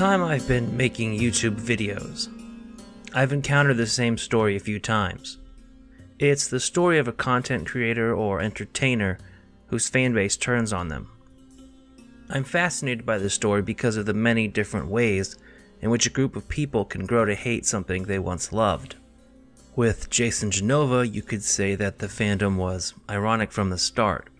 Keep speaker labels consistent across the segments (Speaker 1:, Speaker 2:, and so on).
Speaker 1: time I've been making YouTube videos, I've encountered the same story a few times. It's the story of a content creator or entertainer whose fanbase turns on them. I'm fascinated by this story because of the many different ways in which a group of people can grow to hate something they once loved. With Jason Genova, you could say that the fandom was ironic from the start.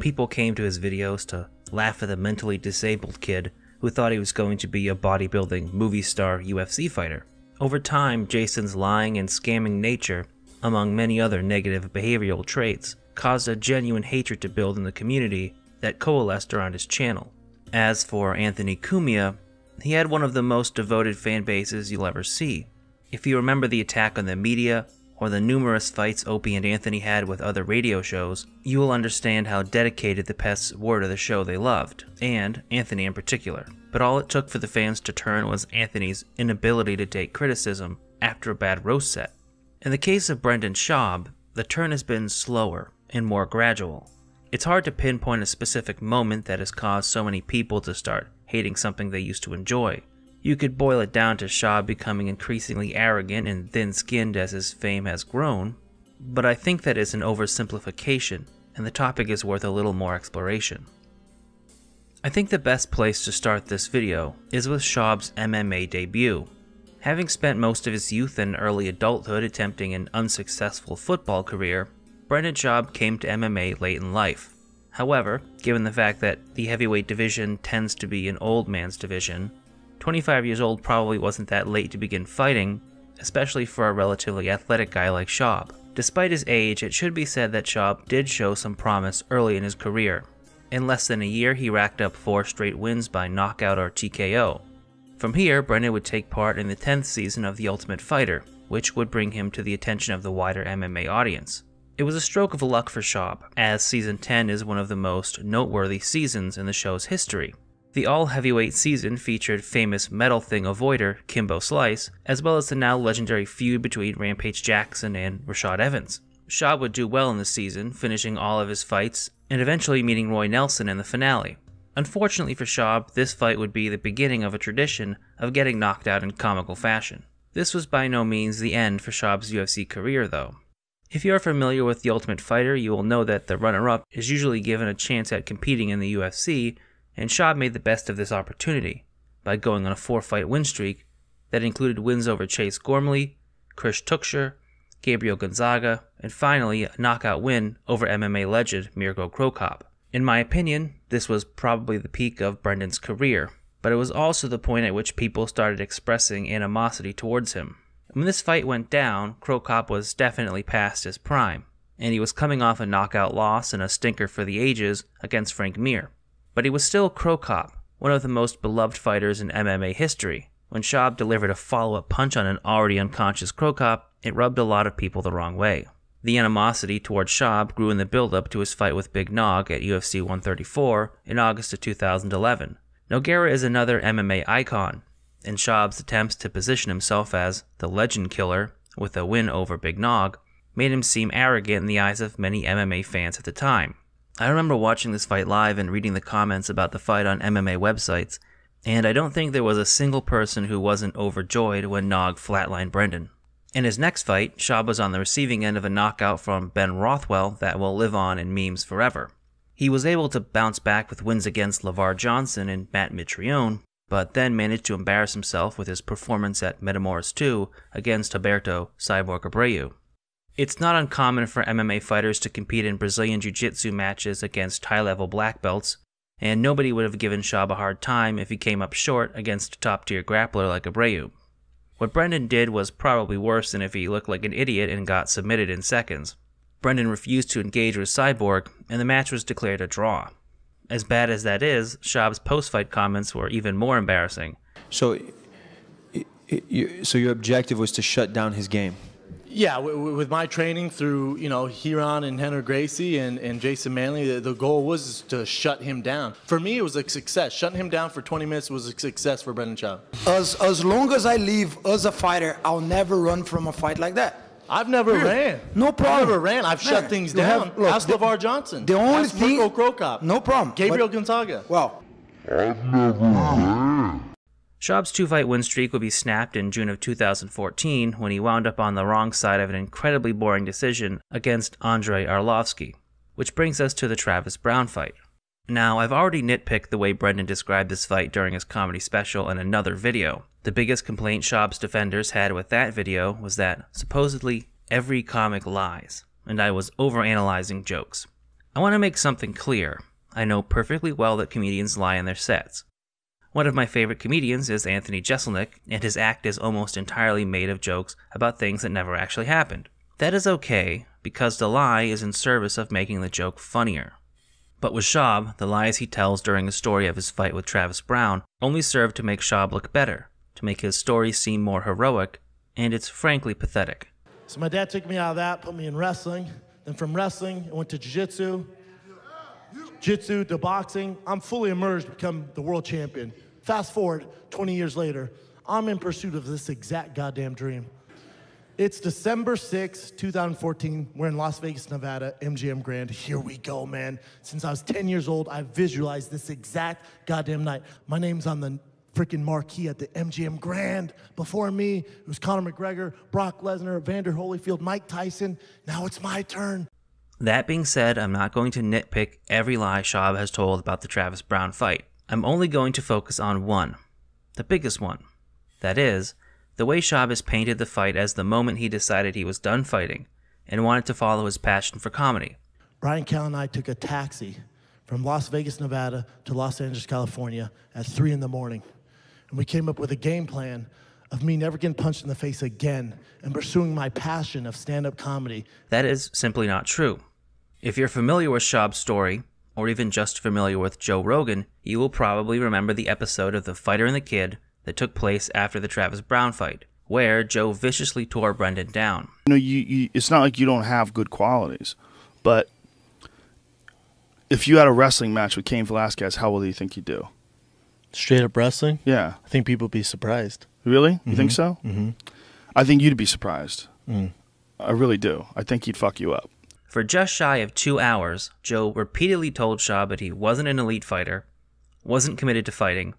Speaker 1: People came to his videos to laugh at the mentally disabled kid who thought he was going to be a bodybuilding movie star UFC fighter. Over time, Jason's lying and scamming nature, among many other negative behavioral traits, caused a genuine hatred to build in the community that coalesced around his channel. As for Anthony Cumia, he had one of the most devoted fan bases you'll ever see. If you remember the attack on the media, or the numerous fights Opie and Anthony had with other radio shows, you will understand how dedicated the pests were to the show they loved, and Anthony in particular. But all it took for the fans to turn was Anthony's inability to take criticism after a bad roast set. In the case of Brendan Schaub, the turn has been slower and more gradual. It's hard to pinpoint a specific moment that has caused so many people to start hating something they used to enjoy. You could boil it down to Schaub becoming increasingly arrogant and thin skinned as his fame has grown, but I think that is an oversimplification, and the topic is worth a little more exploration. I think the best place to start this video is with Schaub's MMA debut. Having spent most of his youth and early adulthood attempting an unsuccessful football career, Brendan Schaub came to MMA late in life. However, given the fact that the heavyweight division tends to be an old man's division, 25 years old probably wasn't that late to begin fighting, especially for a relatively athletic guy like Schaub. Despite his age, it should be said that Schaub did show some promise early in his career. In less than a year, he racked up four straight wins by knockout or TKO. From here, Brendan would take part in the 10th season of The Ultimate Fighter, which would bring him to the attention of the wider MMA audience. It was a stroke of luck for Schaub, as season 10 is one of the most noteworthy seasons in the show's history. The all heavyweight season featured famous metal thing avoider Kimbo Slice, as well as the now legendary feud between Rampage Jackson and Rashad Evans. Schaub would do well in the season, finishing all of his fights and eventually meeting Roy Nelson in the finale. Unfortunately for Schaub, this fight would be the beginning of a tradition of getting knocked out in comical fashion. This was by no means the end for Schaub's UFC career, though. If you are familiar with The Ultimate Fighter, you will know that the runner up is usually given a chance at competing in the UFC and Schaub made the best of this opportunity by going on a four fight win streak that included wins over Chase Gormley, Chris Tuchscherer, Gabriel Gonzaga, and finally a knockout win over MMA legend Mirko Cro Cop. In my opinion, this was probably the peak of Brendan's career, but it was also the point at which people started expressing animosity towards him. When this fight went down, Cro Cop was definitely past his prime, and he was coming off a knockout loss and a stinker for the ages against Frank Mir. But he was still Cro Cop, one of the most beloved fighters in MMA history. When Schaub delivered a follow up punch on an already unconscious Cro Cop, it rubbed a lot of people the wrong way. The animosity towards Schaub grew in the build up to his fight with Big Nog at UFC 134 in August of 2011. Nogueira is another MMA icon, and Schaub's attempts to position himself as the legend killer with a win over Big Nog made him seem arrogant in the eyes of many MMA fans at the time. I remember watching this fight live and reading the comments about the fight on MMA websites, and I don't think there was a single person who wasn't overjoyed when Nog flatlined Brendan. In his next fight, Schaub was on the receiving end of a knockout from Ben Rothwell that will live on in memes forever. He was able to bounce back with wins against Lavar Johnson and Matt Mitrione, but then managed to embarrass himself with his performance at Metamoris 2 against Roberto Cyborg Abreu. It's not uncommon for MMA fighters to compete in Brazilian Jiu Jitsu matches against high level black belts, and nobody would have given Schaub a hard time if he came up short against a top tier grappler like Abreu. What Brendan did was probably worse than if he looked like an idiot and got submitted in seconds. Brendan refused to engage with Cyborg, and the match was declared a draw. As bad as that is, Schaub's post fight comments were even more embarrassing.
Speaker 2: So, so your objective was to shut down his game?
Speaker 3: Yeah, with my training through you know Ryron and Rener Gracie and, and Jason Manley, the, the, goal was to shut him down. For me, it was a success. Shutting him down for 20 minutes was a success for Brendan Schaub.
Speaker 4: As as long as I live as a fighter, I'll never run from a fight like that.
Speaker 3: I've never ran.
Speaker 4: No problem.
Speaker 3: I've never ran. I've Man, shut things down. Have, look, Ask the, LaVar Johnson.
Speaker 4: The only
Speaker 3: Ask
Speaker 4: thing.
Speaker 3: Mirko Cro Cop.
Speaker 4: No problem.
Speaker 3: Gabriel but, Gonzaga.
Speaker 4: Well.
Speaker 5: I've never ran.
Speaker 1: Schaub's two fight win streak would be snapped in June of 2014 when he wound up on the wrong side of an incredibly boring decision against Andrei Arlovsky. Which brings us to the Travis Browne fight. Now, I've already nitpicked the way Brendan described this fight during his comedy special in another video. The biggest complaint Schaub's defenders had with that video was that supposedly every comic lies, and I was overanalyzing jokes. I want to make something clear. I know perfectly well that comedians lie in their sets. One of my favorite comedians is Anthony Jeselnik, and his act is almost entirely made of jokes about things that never actually happened. That is okay, because the lie is in service of making the joke funnier. But with Schaub, the lies he tells during the story of his fight with Travis Browne only serve to make Schaub look better, to make his story seem more heroic, and it's frankly pathetic.
Speaker 5: So my dad took me out of that, put me in wrestling. Then from wrestling, I went to jiu-jitsu, jiu-jitsu to boxing. I'm fully immersed, become the world champion. Fast forward 20 years later, I'm in pursuit of this exact goddamn dream. It's December 6, 2014. We're in Las Vegas, Nevada, MGM Grand. Here we go, man. Since I was 10 years old, I visualized this exact goddamn night. My name's on the freaking marquee at the MGM Grand. Before me, it was Conor McGregor, Brock Lesnar, Vander Holyfield, Mike Tyson. Now it's my turn.
Speaker 1: That being said, I'm not going to nitpick every lie Schaub has told about the Travis Browne fight. I'm only going to focus on one, the biggest one. That is, the way Schaub has painted the fight as the moment he decided he was done fighting and wanted to follow his passion for comedy.
Speaker 5: Bryan Cal and I took a taxi from Las Vegas, Nevada to Los Angeles, California at 3 in the morning. And we came up with a game plan of me never getting punched in the face again and pursuing my passion of stand up comedy.
Speaker 1: That is simply not true. If you're familiar with Schaub's story, or even just familiar with Joe Rogan, you will probably remember the episode of The Fighter and the Kid that took place after the Travis Browne fight, where Joe viciously tore Brendan down.
Speaker 6: You know, you, you it's not like you don't have good qualities, but if you had a wrestling match with Cain Velasquez, how well do you think you'd do?
Speaker 5: Straight up wrestling?
Speaker 6: Yeah,
Speaker 5: I think people would be surprised.
Speaker 6: really? You think so? Mm-hmm. I think you'd be surprised. I really do. I think he'd fuck you up.
Speaker 1: For just shy of two hours, Joe repeatedly told Schaub that he wasn't an elite fighter, wasn't committed to fighting,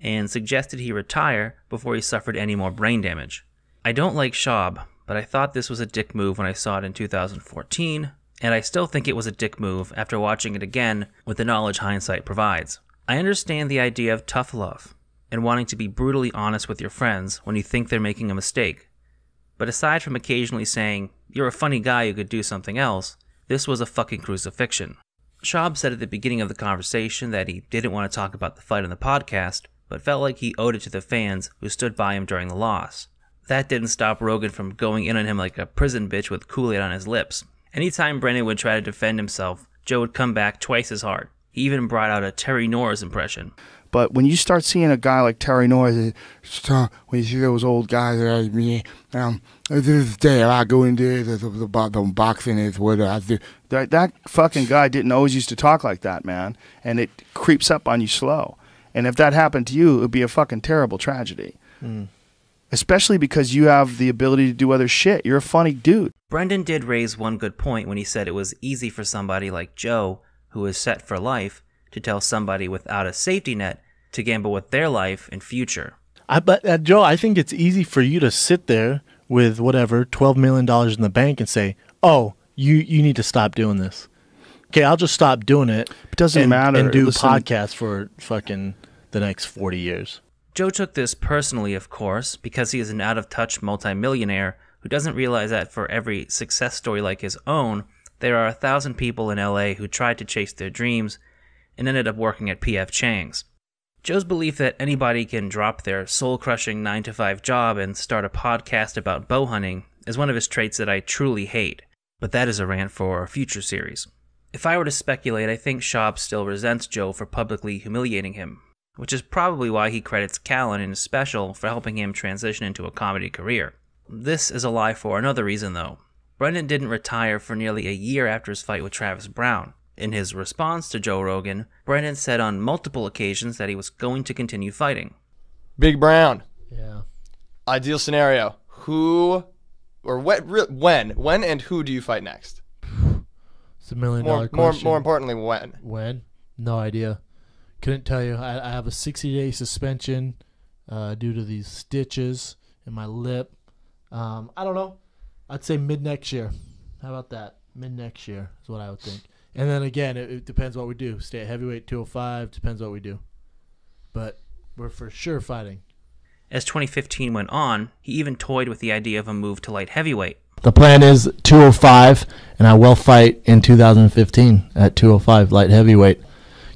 Speaker 1: and suggested he retire before he suffered any more brain damage. I don't like Schaub, but I thought this was a dick move when I saw it in 2014, and I still think it was a dick move after watching it again with the knowledge hindsight provides. I understand the idea of tough love and wanting to be brutally honest with your friends when you think they're making a mistake. But aside from occasionally saying, you're a funny guy who could do something else, this was a fucking crucifixion. Schaub said at the beginning of the conversation that he didn't want to talk about the fight on the podcast, but felt like he owed it to the fans who stood by him during the loss. That didn't stop Rogan from going in on him like a prison bitch with Kool Aid on his lips. Anytime Brendan would try to defend himself, Joe would come back twice as hard. He even brought out a Terry Norris impression.
Speaker 6: But when you start seeing a guy like Terry Norris, uh, when you see those old guys like me, um, this day I go in there, the, the, the, the boxing is what I do. That, that fucking guy didn't always used to talk like that, man. And it creeps up on you slow. And if that happened to you, it would be a fucking terrible tragedy. Especially because you have the ability to do other shit. You're a funny dude.
Speaker 1: Brendan did raise one good point when he said it was easy for somebody like Joe, who is set for life, to tell somebody without a safety net to gamble with their life and future.
Speaker 5: I but uh, Joe, I think it's easy for you to sit there with whatever twelve million dollars in the bank and say, "Oh, you you need to stop doing this." Okay, I'll just stop doing it.
Speaker 6: It doesn't
Speaker 5: and,
Speaker 6: matter.
Speaker 5: And do
Speaker 6: Listen-
Speaker 5: podcasts for fucking the next forty years.
Speaker 1: Joe took this personally, of course, because he is an out of touch multimillionaire who doesn't realize that for every success story like his own, there are a thousand people in LA who tried to chase their dreams and ended up working at PF Chang's. Joe's belief that anybody can drop their soul crushing 9 to 5 job and start a podcast about bow hunting is one of his traits that I truly hate, but that is a rant for a future series. If I were to speculate, I think Schaub still resents Joe for publicly humiliating him, which is probably why he credits Callen in his special for helping him transition into a comedy career. This is a lie for another reason, though. Brendan didn't retire for nearly a year after his fight with Travis Browne. In his response to Joe Rogan, Brendan said on multiple occasions that he was going to continue fighting.
Speaker 7: Big Brown.
Speaker 8: Yeah.
Speaker 7: Ideal scenario. Who or what? re- When? When and who do you fight next?
Speaker 8: It's a million
Speaker 7: More,
Speaker 8: dollar
Speaker 7: more,
Speaker 8: question.
Speaker 7: more importantly, when?
Speaker 8: When? No idea. Couldn't tell you. I, I have a 60 day suspension. uh, due to these stitches in my lip. Um, I don't know. I'd say mid next year. How about that? Mid next year is what I would think. And then again, it, it depends what we do. Stay at heavyweight 205. Depends what we do. But we're for sure fighting.
Speaker 1: As 2015 went on, he even toyed with the idea of a move to light heavyweight.
Speaker 8: The plan is 205, and I will fight in 2015 at 205 light heavyweight.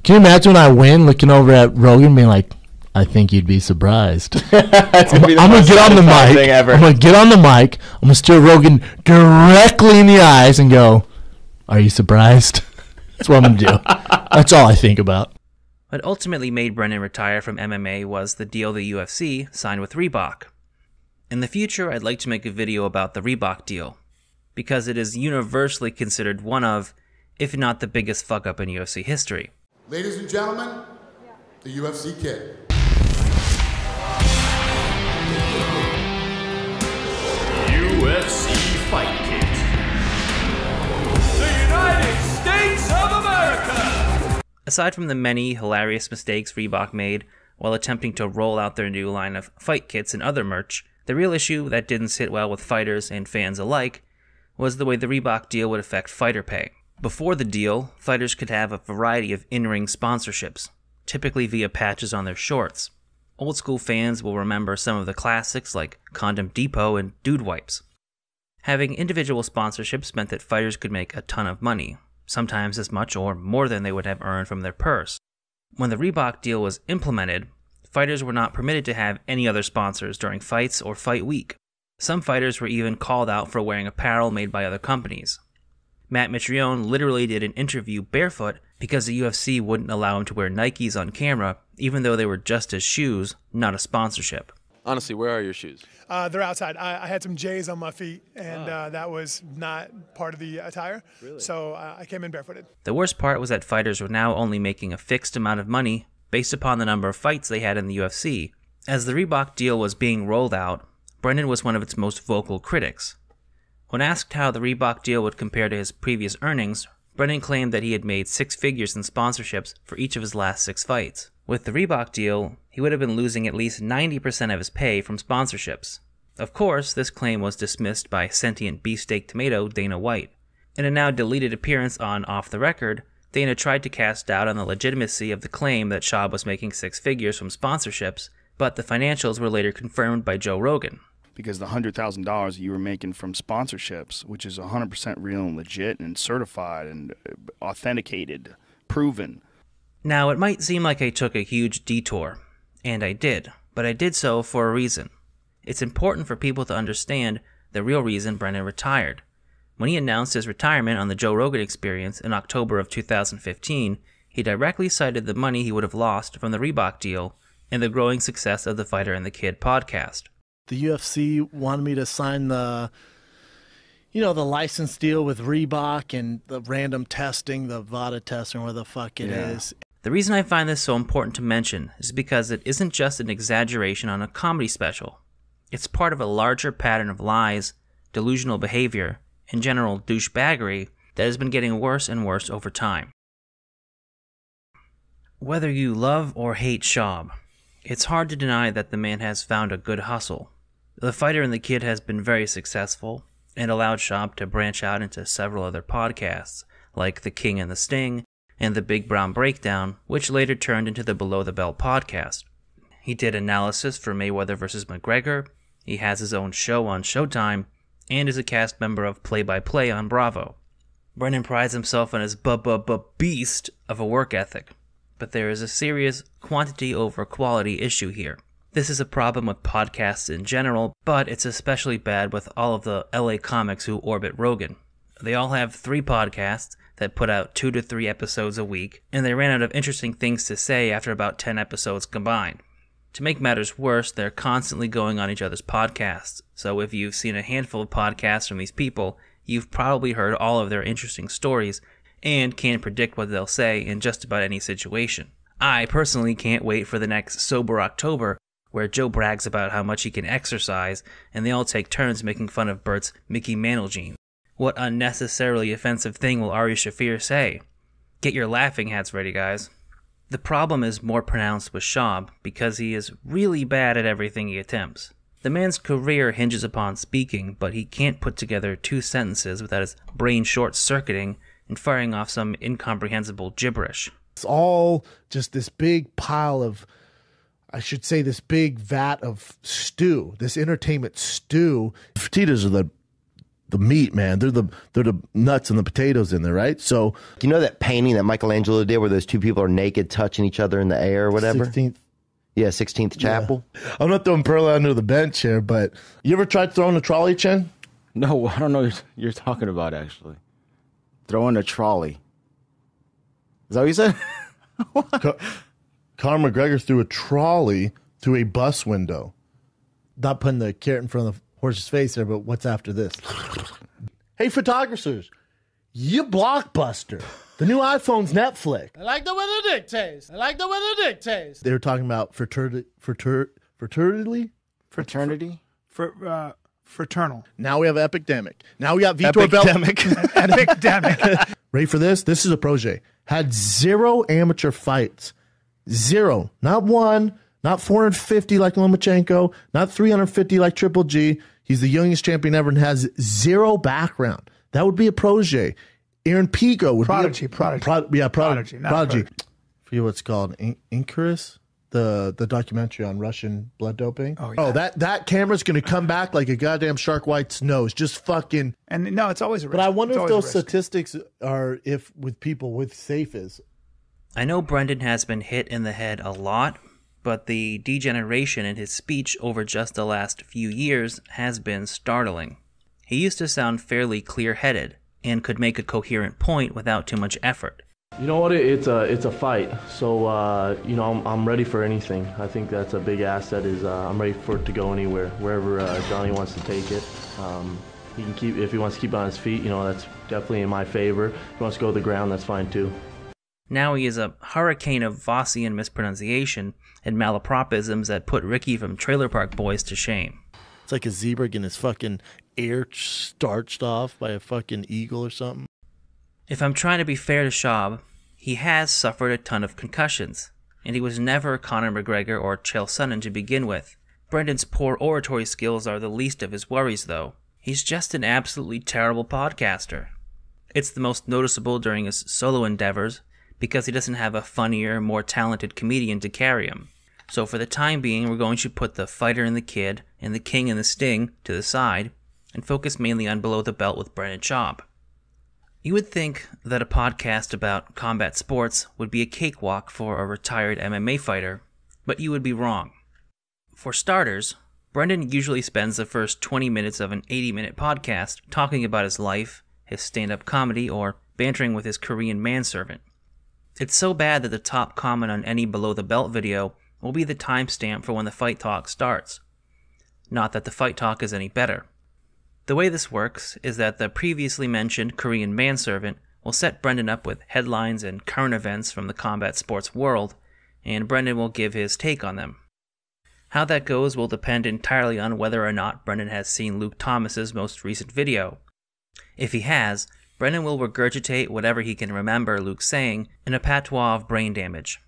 Speaker 8: Can you imagine when I win, looking over at Rogan, being like, "I think you'd be surprised." I'm,
Speaker 7: gonna be
Speaker 8: I'm gonna get on the mic.
Speaker 7: thing ever.
Speaker 8: I'm gonna get on the mic. I'm gonna stare Rogan directly in the eyes and go, "Are you surprised?" That's what I'm gonna do. That's all I think about.
Speaker 1: What ultimately made Brennan retire from MMA was the deal the UFC signed with Reebok. In the future, I'd like to make a video about the Reebok deal, because it is universally considered one of, if not the biggest fuck up in UFC history.
Speaker 9: Ladies and gentlemen, the UFC kid.
Speaker 10: UFC Fight of America.
Speaker 1: Aside from the many hilarious mistakes Reebok made while attempting to roll out their new line of fight kits and other merch, the real issue that didn't sit well with fighters and fans alike was the way the Reebok deal would affect fighter pay. Before the deal, fighters could have a variety of in ring sponsorships, typically via patches on their shorts. Old school fans will remember some of the classics like Condom Depot and Dude Wipes. Having individual sponsorships meant that fighters could make a ton of money, sometimes as much or more than they would have earned from their purse. When the Reebok deal was implemented, fighters were not permitted to have any other sponsors during fights or fight week. Some fighters were even called out for wearing apparel made by other companies. Matt Mitrione literally did an interview barefoot because the UFC wouldn't allow him to wear Nikes on camera, even though they were just his shoes, not a sponsorship.
Speaker 11: Honestly, where are your shoes?
Speaker 12: Uh, they're outside. I, I had some J's on my feet, and uh, that was not part of the attire.
Speaker 11: Really?
Speaker 12: So uh, I came in barefooted.
Speaker 1: The worst part was that fighters were now only making a fixed amount of money based upon the number of fights they had in the UFC. As the Reebok deal was being rolled out, Brendan was one of its most vocal critics. When asked how the Reebok deal would compare to his previous earnings, Brennan claimed that he had made six figures in sponsorships for each of his last six fights. With the Reebok deal, he would have been losing at least 90% of his pay from sponsorships. Of course, this claim was dismissed by sentient beefsteak tomato Dana White. In a now deleted appearance on Off the Record, Dana tried to cast doubt on the legitimacy of the claim that Schaub was making six figures from sponsorships, but the financials were later confirmed by Joe Rogan.
Speaker 6: because the hundred thousand dollars you were making from sponsorships, which is hundred percent real and legit and certified and uh, authenticated, proven.
Speaker 1: Now, it might seem like I took a huge detour, and I did, but I did so for a reason. It's important for people to understand the real reason Brennan retired. When he announced his retirement on the Joe Rogan experience in October of 2015, he directly cited the money he would have lost from the Reebok deal and the growing success of the Fighter and the Kid podcast.
Speaker 3: The UFC wanted me to sign the, you know, the license deal with Reebok and the random testing, the VADA testing, where the fuck it is.
Speaker 1: The reason I find this so important to mention is because it isn't just an exaggeration on a comedy special. It's part of a larger pattern of lies, delusional behavior, and general douchebaggery that has been getting worse and worse over time. Whether you love or hate Schaub, it's hard to deny that the man has found a good hustle. The fighter and the kid has been very successful and allowed Schaub to branch out into several other podcasts, like The King and the Sting and The Big Brown Breakdown, which later turned into the Below the Belt podcast. He did analysis for Mayweather vs. McGregor, he has his own show on Showtime, and is a cast member of Play by Play on Bravo. Brennan prides himself on his beast of a work ethic, but there is a serious quantity over quality issue here. This is a problem with podcasts in general, but it's especially bad with all of the LA comics who orbit Rogan. They all have three podcasts that put out two to three episodes a week, and they ran out of interesting things to say after about 10 episodes combined. To make matters worse, they're constantly going on each other's podcasts, so if you've seen a handful of podcasts from these people, you've probably heard all of their interesting stories and can predict what they'll say in just about any situation. I personally can't wait for the next Sober October, where Joe brags about how much he can exercise, and they all take turns making fun of Bert's Mickey Mantle jeans. What unnecessarily offensive thing will Ari Shaffir say? Get your laughing hats ready, guys. The problem is more pronounced with Schaub because he is really bad at everything he attempts. The man's career hinges upon speaking, but he can't put together two sentences without his brain short circuiting and firing off some incomprehensible gibberish.
Speaker 5: It's all just this big pile of, I should say, this big vat of stew, this entertainment stew. Fajitas are the the meat, man. They're the they're the nuts and the potatoes in there, right? So
Speaker 11: you know that painting that Michelangelo did where those two people are naked touching each other in the air or whatever?
Speaker 5: 16th.
Speaker 11: Yeah, 16th Chapel.
Speaker 5: I'm not throwing Pearl under the bench here, but you ever tried throwing a trolley, Chen?
Speaker 6: No, I don't know what you're talking about actually. Throwing a trolley. Is that what you said?
Speaker 5: Co- Conor McGregor threw a trolley through a bus window. Not putting the carrot in front of the horse's face there, but what's after this? hey, photographers, you blockbuster. The new iPhone's Netflix.
Speaker 8: I like the way the dick tastes. I like the way the dick tastes.
Speaker 5: They were talking about fraternity, frater, fraternity,
Speaker 6: fraternity,
Speaker 12: for uh, fraternal.
Speaker 5: Now we have Epidemic. Now we got Vitor Belfort.
Speaker 12: Epidemic.
Speaker 5: Ready for this? This is a protege. Had zero amateur fights. Zero. Not one, not 450 like Lomachenko, not 350 like Triple G. He's the youngest champion ever and has zero background. That would be a protege. Aaron Pico would
Speaker 12: Prodigy,
Speaker 5: be a,
Speaker 12: prodigy.
Speaker 5: Pro, yeah, pro,
Speaker 12: Prodigy, not
Speaker 5: prodigy.
Speaker 12: prodigy.
Speaker 5: forget what it's called. In- Incarus? The the documentary on Russian blood doping.
Speaker 12: Oh,
Speaker 5: oh that that camera's gonna come back like a goddamn shark white's nose, just fucking.
Speaker 12: And no, it's always a risk.
Speaker 5: But I wonder
Speaker 12: It's
Speaker 5: if those statistics are if with people with safes.
Speaker 1: I know Brendan has been hit in the head a lot, but the degeneration in his speech over just the last few years has been startling. He used to sound fairly clear headed and could make a coherent point without too much effort.
Speaker 13: You know what? It's a it's a fight. So uh, you know I'm, I'm ready for anything. I think that's a big asset. Is uh, I'm ready for it to go anywhere, wherever uh, Johnny wants to take it. Um, he can keep if he wants to keep it on his feet. You know that's definitely in my favor. If he wants to go to the ground, that's fine too.
Speaker 1: Now he is a hurricane of Vossian mispronunciation and malapropisms that put Ricky from Trailer Park Boys to shame.
Speaker 5: It's like a zebra getting his fucking ear starched off by a fucking eagle or something.
Speaker 1: If I'm trying to be fair to Schaub, he has suffered a ton of concussions, and he was never Conor McGregor or Chael Sonnen to begin with. Brendan's poor oratory skills are the least of his worries, though. He's just an absolutely terrible podcaster. It's the most noticeable during his solo endeavors because he doesn't have a funnier, more talented comedian to carry him. So for the time being, we're going to put the fighter and the kid and the king and the sting to the side and focus mainly on below the belt with Brendan Schaub. You would think that a podcast about combat sports would be a cakewalk for a retired MMA fighter, but you would be wrong. For starters, Brendan usually spends the first 20 minutes of an 80 minute podcast talking about his life, his stand up comedy, or bantering with his Korean manservant. It's so bad that the top comment on any below the belt video will be the timestamp for when the fight talk starts. Not that the fight talk is any better. The way this works is that the previously mentioned Korean manservant will set Brendan up with headlines and current events from the combat sports world, and Brendan will give his take on them. How that goes will depend entirely on whether or not Brendan has seen Luke Thomas's most recent video. If he has, Brendan will regurgitate whatever he can remember Luke saying in a patois of brain damage.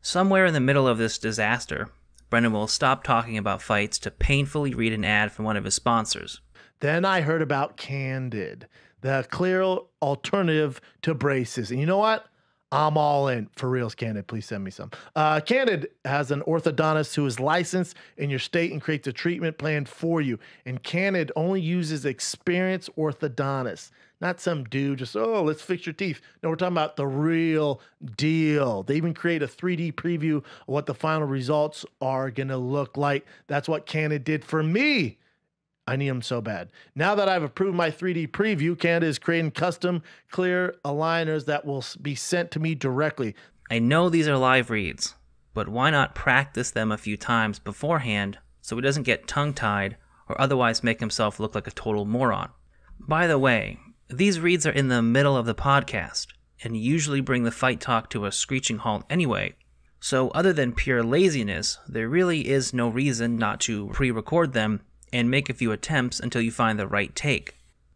Speaker 1: Somewhere in the middle of this disaster, Brennan will stop talking about fights to painfully read an ad from one of his sponsors.
Speaker 5: Then I heard about Candid, the clear alternative to braces. And you know what? I'm all in for reals, Candid. Please send me some. Uh, Candid has an orthodontist who is licensed in your state and creates a treatment plan for you. And Candid only uses experienced orthodontists, not some dude just, oh, let's fix your teeth. No, we're talking about the real deal. They even create a 3D preview of what the final results are going to look like. That's what Candid did for me. I need them so bad. Now that I've approved my 3D preview, Canada is creating custom clear aligners that will be sent to me directly.
Speaker 1: I know these are live reads, but why not practice them a few times beforehand so he doesn't get tongue tied or otherwise make himself look like a total moron? By the way, these reads are in the middle of the podcast and usually bring the fight talk to a screeching halt anyway. So, other than pure laziness, there really is no reason not to pre record them and make a few attempts until you find the right take.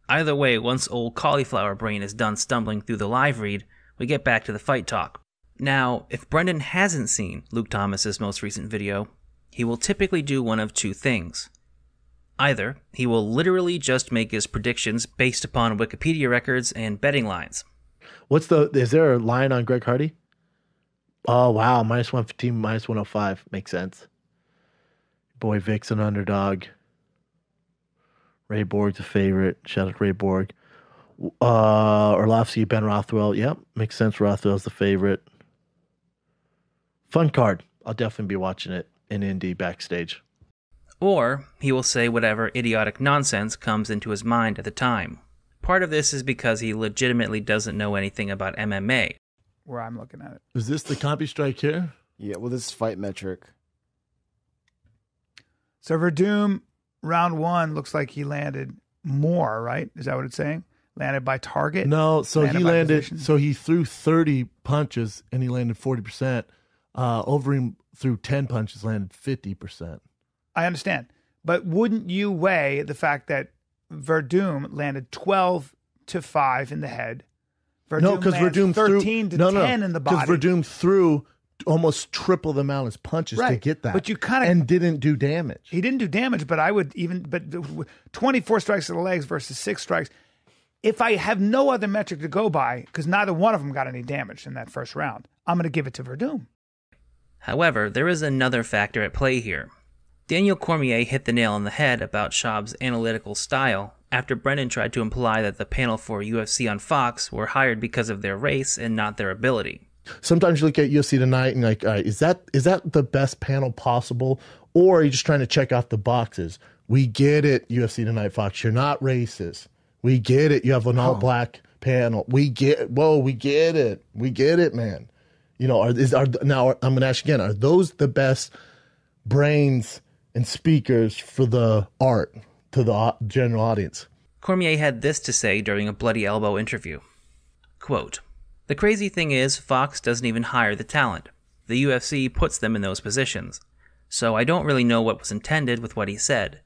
Speaker 1: Either way, once old cauliflower brain is done stumbling through the live read, we get back to the fight talk. Now, if Brendan hasn't seen Luke Thomas's most recent video, he will typically do one of two things. Either he will literally just make his predictions based upon Wikipedia records and betting lines.
Speaker 5: What's the? Is there a line on Greg Hardy? Oh wow, minus one fifteen, minus one hundred five makes sense. Boy, Vic's an underdog. Ray Borg's a favorite. Shout out to Ray Borg. Uh, Arlovsky, Ben Rothwell. Yep, makes sense. Rothwell's the favorite. Fun card. I'll definitely be watching it in Indy backstage.
Speaker 1: Or he will say whatever idiotic nonsense comes into his mind at the time. Part of this is because he legitimately doesn't know anything about MMA.
Speaker 14: Where I'm looking at it.
Speaker 5: Is this the copy Strike here?
Speaker 15: Yeah, well, this is fight metric.
Speaker 14: So Werdum, round one, looks like he landed more, right? Is that what it's saying? Landed by target?
Speaker 5: No, so he landed.
Speaker 14: position?
Speaker 5: So he threw thirty punches and he landed forty percent. Uh, Overeem threw ten punches, landed fifty percent.
Speaker 14: I understand. But wouldn't you weigh the fact that Werdum landed 12 to 5 in the head? Werdum
Speaker 5: No, because
Speaker 14: lands
Speaker 5: Werdum
Speaker 14: 13
Speaker 5: threw
Speaker 14: to
Speaker 5: no,
Speaker 14: 10
Speaker 5: no,
Speaker 14: in the body.
Speaker 5: Because. Werdum threw almost triple the amount of punches to get that.
Speaker 14: but you kinda-
Speaker 5: and didn't do damage.
Speaker 14: He didn't do damage, but I would even but 24 strikes to the legs versus 6 strikes. If I have no other metric to go by cuz neither one of them got any damage in that first round, I'm going to give it to Werdum.
Speaker 1: However, there is another factor at play here. Daniel Cormier hit the nail on the head about Schaub's analytical style after Brennan tried to imply that the panel for UFC on Fox were hired because of their race and not their ability.
Speaker 5: Sometimes you look at UFC tonight and like, all right, is that is that the best panel possible, or are you just trying to check off the boxes? We get it, UFC tonight, Fox. You're not racist. We get it. You have an all black panel. We get. Whoa, we get it. We get it, man. You know, are is are now? I'm going to ask you again. Are those the best brains and speakers for the art to the general audience?
Speaker 1: Cormier had this to say during a Bloody Elbow interview. Quote, The crazy thing is, Fox doesn't even hire the talent. The UFC puts them in those positions. So I don't really know what was intended with what he said.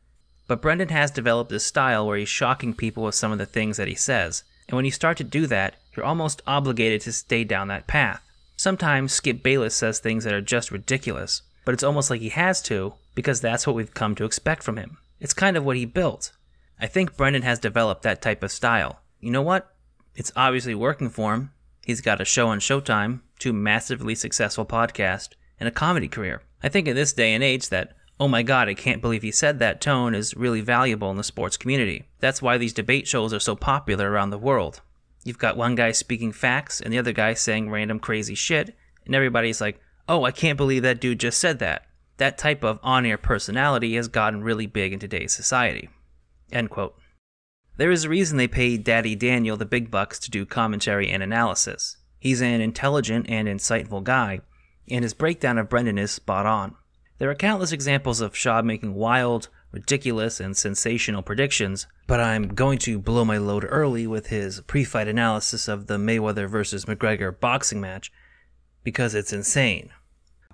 Speaker 1: But Brendan has developed a style where he's shocking people with some of the things that he says. And when you start to do that, you're almost obligated to stay down that path. Sometimes Skip Bayless says things that are just ridiculous, but it's almost like he has to because that's what we've come to expect from him. It's kind of what he built. I think Brendan has developed that type of style. You know what? It's obviously working for him. He's got a show on Showtime, two massively successful podcasts, and a comedy career. I think in this day and age that, oh my god, I can't believe he said that tone is really valuable in the sports community. That's why these debate shows are so popular around the world. You've got one guy speaking facts and the other guy saying random crazy shit, and everybody's like, oh, I can't believe that dude just said that. That type of on air personality has gotten really big in today's society. End quote. There is a reason they pay Daddy Daniel the big bucks to do commentary and analysis. He's an intelligent and insightful guy, and his breakdown of Brendan is spot on. There are countless examples of Schaub making wild, ridiculous, and sensational predictions, but I'm going to blow my load early with his pre fight analysis of the Mayweather vs. McGregor boxing match because it's insane.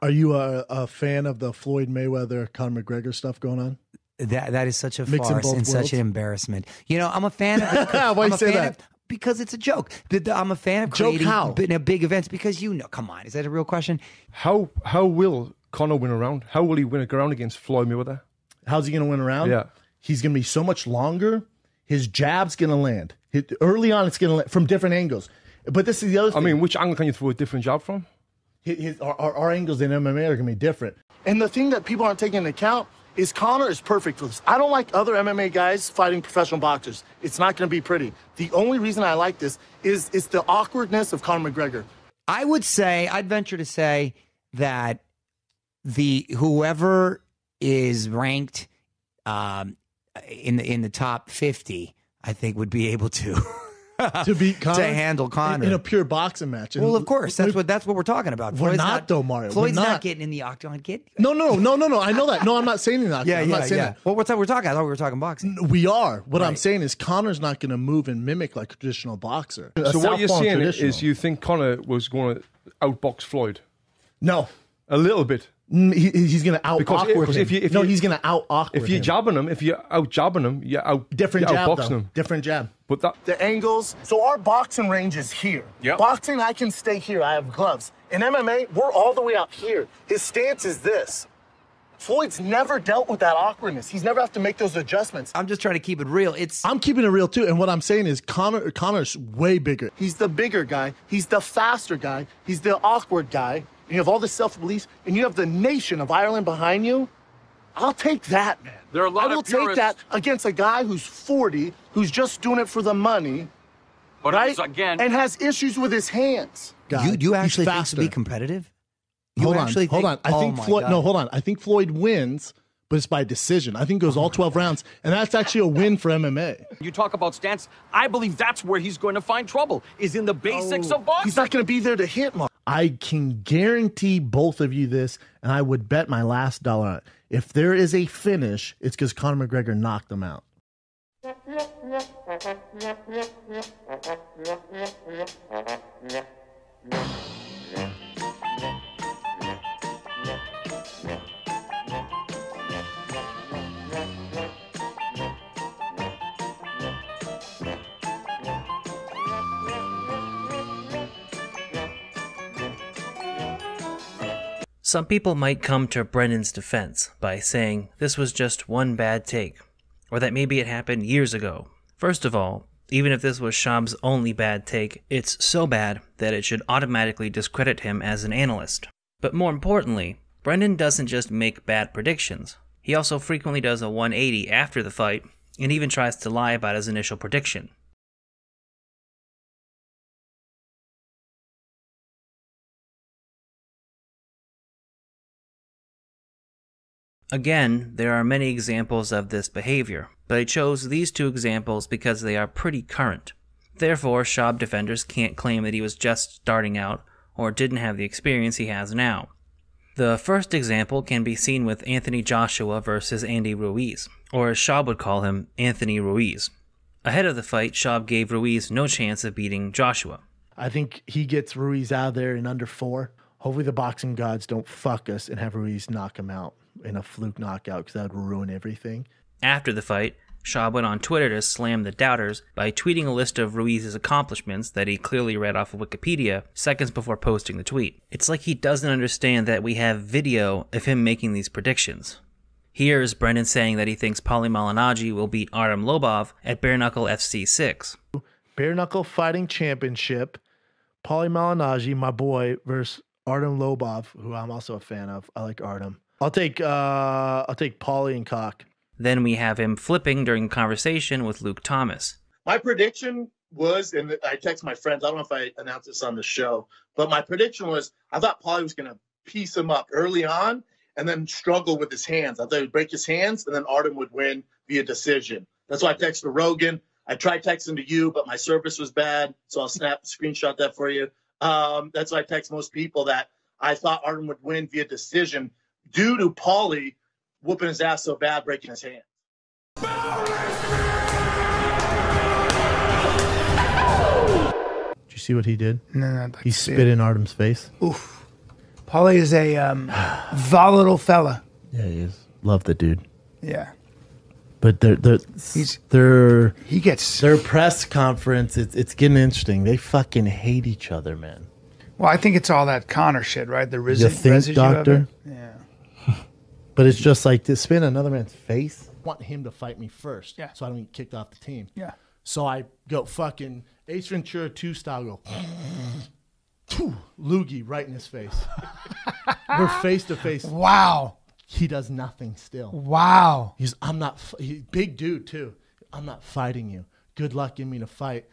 Speaker 5: Are you a, a fan of the Floyd Mayweather Conor McGregor stuff going on?
Speaker 16: That that is such a
Speaker 5: Mixing
Speaker 16: farce
Speaker 5: both
Speaker 16: and such an embarrassment. You know, I'm a fan of.
Speaker 5: Why
Speaker 16: I'm
Speaker 5: you say that?
Speaker 16: Of, because it's a joke. The- the- I'm a fan of
Speaker 5: Joke
Speaker 16: creating
Speaker 5: how?
Speaker 16: b- you know, big events because you know. Come on, is that a real question?
Speaker 17: How how will Conor win a round? How will he win a round against Floyd Mayweather?
Speaker 5: How's he going to win around?
Speaker 17: Yeah.
Speaker 5: He's going to be so much longer. His jab's going to land. Hit- early on, it's going to land from different angles. But this is the other
Speaker 17: I
Speaker 5: thing.
Speaker 17: mean, which angle can you throw a different jab from?
Speaker 5: His, his, our, our, our angles in MMA are going to be different. And the thing that people aren't taking into account is Conor is perfect for this. I don't like other MMA guys fighting professional boxers. It's not going to be pretty. The only reason I like this is it's the awkwardness of Conor McGregor.
Speaker 16: I would say, I'd venture to say that the whoever is ranked um, in the in the top 50, I think would be able to
Speaker 5: to beat Conor
Speaker 16: to handle Conor
Speaker 5: in, in a pure boxing match. And
Speaker 16: well, of course, that's what that's what we're talking about.
Speaker 5: We're
Speaker 16: Floyd's
Speaker 5: not, though, Mario. We're
Speaker 16: Floyd's not.
Speaker 5: not.
Speaker 16: getting in the octagon. Get
Speaker 5: No, no, no, no, no. I know that. No, I'm not saying that.
Speaker 16: yeah,
Speaker 5: I'm
Speaker 16: yeah,
Speaker 5: not saying
Speaker 16: yeah.
Speaker 5: that.
Speaker 16: Well, what's that we're talking? I thought we were talking boxing.
Speaker 5: We are. What I'm saying is Conor's not going to move and mimic like a traditional boxer. A
Speaker 17: so what you're
Speaker 5: southpaw
Speaker 17: saying is you think Conor was going to outbox Floyd?
Speaker 5: No.
Speaker 17: A little bit.
Speaker 5: He, he's gonna out
Speaker 17: Because
Speaker 5: awkward
Speaker 17: because
Speaker 5: him.
Speaker 17: if you if
Speaker 5: no,
Speaker 17: you,
Speaker 5: he's gonna out awkward.
Speaker 17: If you're
Speaker 5: him.
Speaker 17: jabbing him, if you're out jabbing him, you're out
Speaker 5: different
Speaker 17: you're
Speaker 5: jab
Speaker 17: outboxing
Speaker 5: though.
Speaker 17: him.
Speaker 5: Different jab.
Speaker 17: But that
Speaker 5: The angles. So our boxing range is here.
Speaker 17: Yep.
Speaker 5: Boxing, I can stay here. I have gloves. In MMA, we're all the way out here. His stance is this. Floyd's never dealt with that awkwardness. He's never have to make those adjustments.
Speaker 16: I'm just trying to keep it real. It's
Speaker 5: I'm keeping it real too. And what I'm saying is Conor Conor's way bigger. He's the bigger guy. He's the faster guy. He's the awkward guy. And you have all this self-belief, and you have the nation of Ireland behind you. I'll take that, man.
Speaker 10: There are a lot
Speaker 5: I will
Speaker 10: of
Speaker 5: take that against a guy who's 40, who's just doing it for the money,
Speaker 10: But
Speaker 5: right?
Speaker 10: again,
Speaker 5: and has issues with his hands.
Speaker 16: you. You actually think to be competitive? You
Speaker 5: hold
Speaker 16: actually
Speaker 5: on, hold
Speaker 16: think-
Speaker 5: on. I
Speaker 16: Oh
Speaker 5: think Floyd.
Speaker 16: God.
Speaker 5: No, hold on. I think Floyd wins, but it's by decision. I think it goes all 12 rounds, and that's actually a win for MMA.
Speaker 10: you talk about stance. I believe that's where he's going to find trouble. Is in the basics of boxing.
Speaker 5: Oh, He's not going to be there to hit Mark. I can guarantee both of you this, and I would bet my last dollar on it. If there is a finish, it's because Conor McGregor knocked him out.
Speaker 1: Some people might come to Brendan's defense by saying this was just one bad take, or that maybe it happened years ago. First of all, even if this was Schaub's only bad take, it's so bad that it should automatically discredit him as an analyst. But more importantly, Brendan doesn't just make bad predictions. He also frequently does a 180 after the fight and even tries to lie about his initial prediction. Again, there are many examples of this behavior, but I chose these two examples because they are pretty current. Therefore, Schaub defenders can't claim that he was just starting out or didn't have the experience he has now. The first example can be seen with Anthony Joshua versus Andy Ruiz, or as Schaub would call him, Anthony Ruiz. Ahead of the fight, Schaub gave Ruiz no chance of beating Joshua.
Speaker 5: I think he gets Ruiz out of there in under four. Hopefully, the boxing gods don't fuck us and have Ruiz knock him out in a fluke knockout because that would ruin everything.
Speaker 1: After the fight, Schaub went on Twitter to slam the doubters by tweeting a list of Ruiz's accomplishments that he clearly read off of Wikipedia seconds before posting the tweet. It's like he doesn't understand that we have video of him making these predictions. Here is Brendan saying that he thinks Paulie Malignaggi will beat Artem Lobov at Bare Knuckle FC 6.
Speaker 5: Bare knuckle fighting championship. Paulie Malignaggi, my boy, versus Artem Lobov, who I'm also a fan of. I like Artem. I'll take uh I'll take Paulie and Cock.
Speaker 1: Then we have him flipping during conversation with Luke Thomas.
Speaker 5: My prediction was, and I text my friends. I don't know if I announced this on the show, but my prediction was I thought Paulie was going to piece him up early on and then struggle with his hands. I thought he'd break his hands and then Artem would win via decision. That's why I texted Rogan. I tried texting to you, but my service was bad, so I'll snap screenshot that for you. Um, that's why I text most people that I thought Artem would win via decision due to Paulie whooping his ass so bad, breaking his hand. Did you see what he did?
Speaker 14: No, no, like
Speaker 5: He spit
Speaker 14: it.
Speaker 5: in Artem's face.
Speaker 14: Oof. Paulie is a um, volatile fella.
Speaker 5: Yeah, he is. Love the dude.
Speaker 14: Yeah.
Speaker 5: But they're they're
Speaker 14: He's-
Speaker 5: they're
Speaker 14: he gets
Speaker 5: their press conference. It's it's getting interesting. They fucking hate each other, man.
Speaker 14: Well, I think it's all that Conor shit, right? The resi-
Speaker 5: you think,
Speaker 14: residue
Speaker 5: doctor?
Speaker 14: Yeah.
Speaker 5: But it's just like to spin another man's face. I want him to fight me first, yeah. so I don't get kicked off the team.
Speaker 14: Yeah.
Speaker 5: So I go fucking Ace Ventura two style. Go. Loogie right in his face. We're face to face.
Speaker 14: Wow.
Speaker 5: He does nothing still.
Speaker 14: Wow.
Speaker 5: He's I'm not f- he, big dude too. I'm not fighting you. Good luck giving me to fight.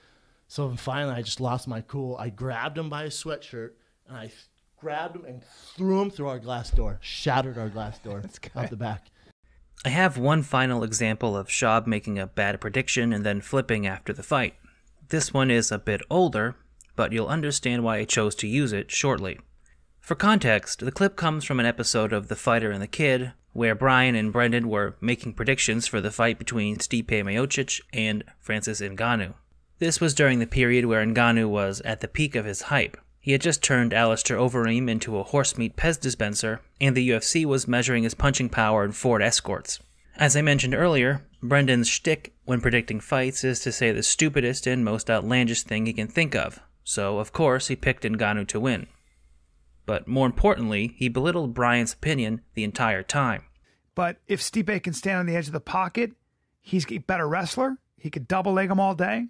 Speaker 5: So finally, I just lost my cool. I grabbed him by his sweatshirt and I grabbed him and threw him through our glass door. Shattered our glass door out the back.
Speaker 1: I have one final example of Schaub making a bad prediction and then flipping after the fight. This one is a bit older, but you'll understand why I chose to use it shortly. For context, the clip comes from an episode of The Fighter and the Kid, where Bryan and Brendan were making predictions for the fight between Stipe Miocic and Francis Ngannou. This was during the period where Ngannou was at the peak of his hype. He had just turned Alistair Overeem into a horse meat Pez dispenser, and the UFC was measuring his punching power in Ford Escorts. As I mentioned earlier, Brendan's shtick when predicting fights is to say the stupidest and most outlandish thing he can think of, so of course he picked Ngannou to win. But more importantly, he belittled Bryan's opinion the entire time.
Speaker 14: But if Stipe can stand on the edge of the pocket, he's a better wrestler. He could double leg him all day,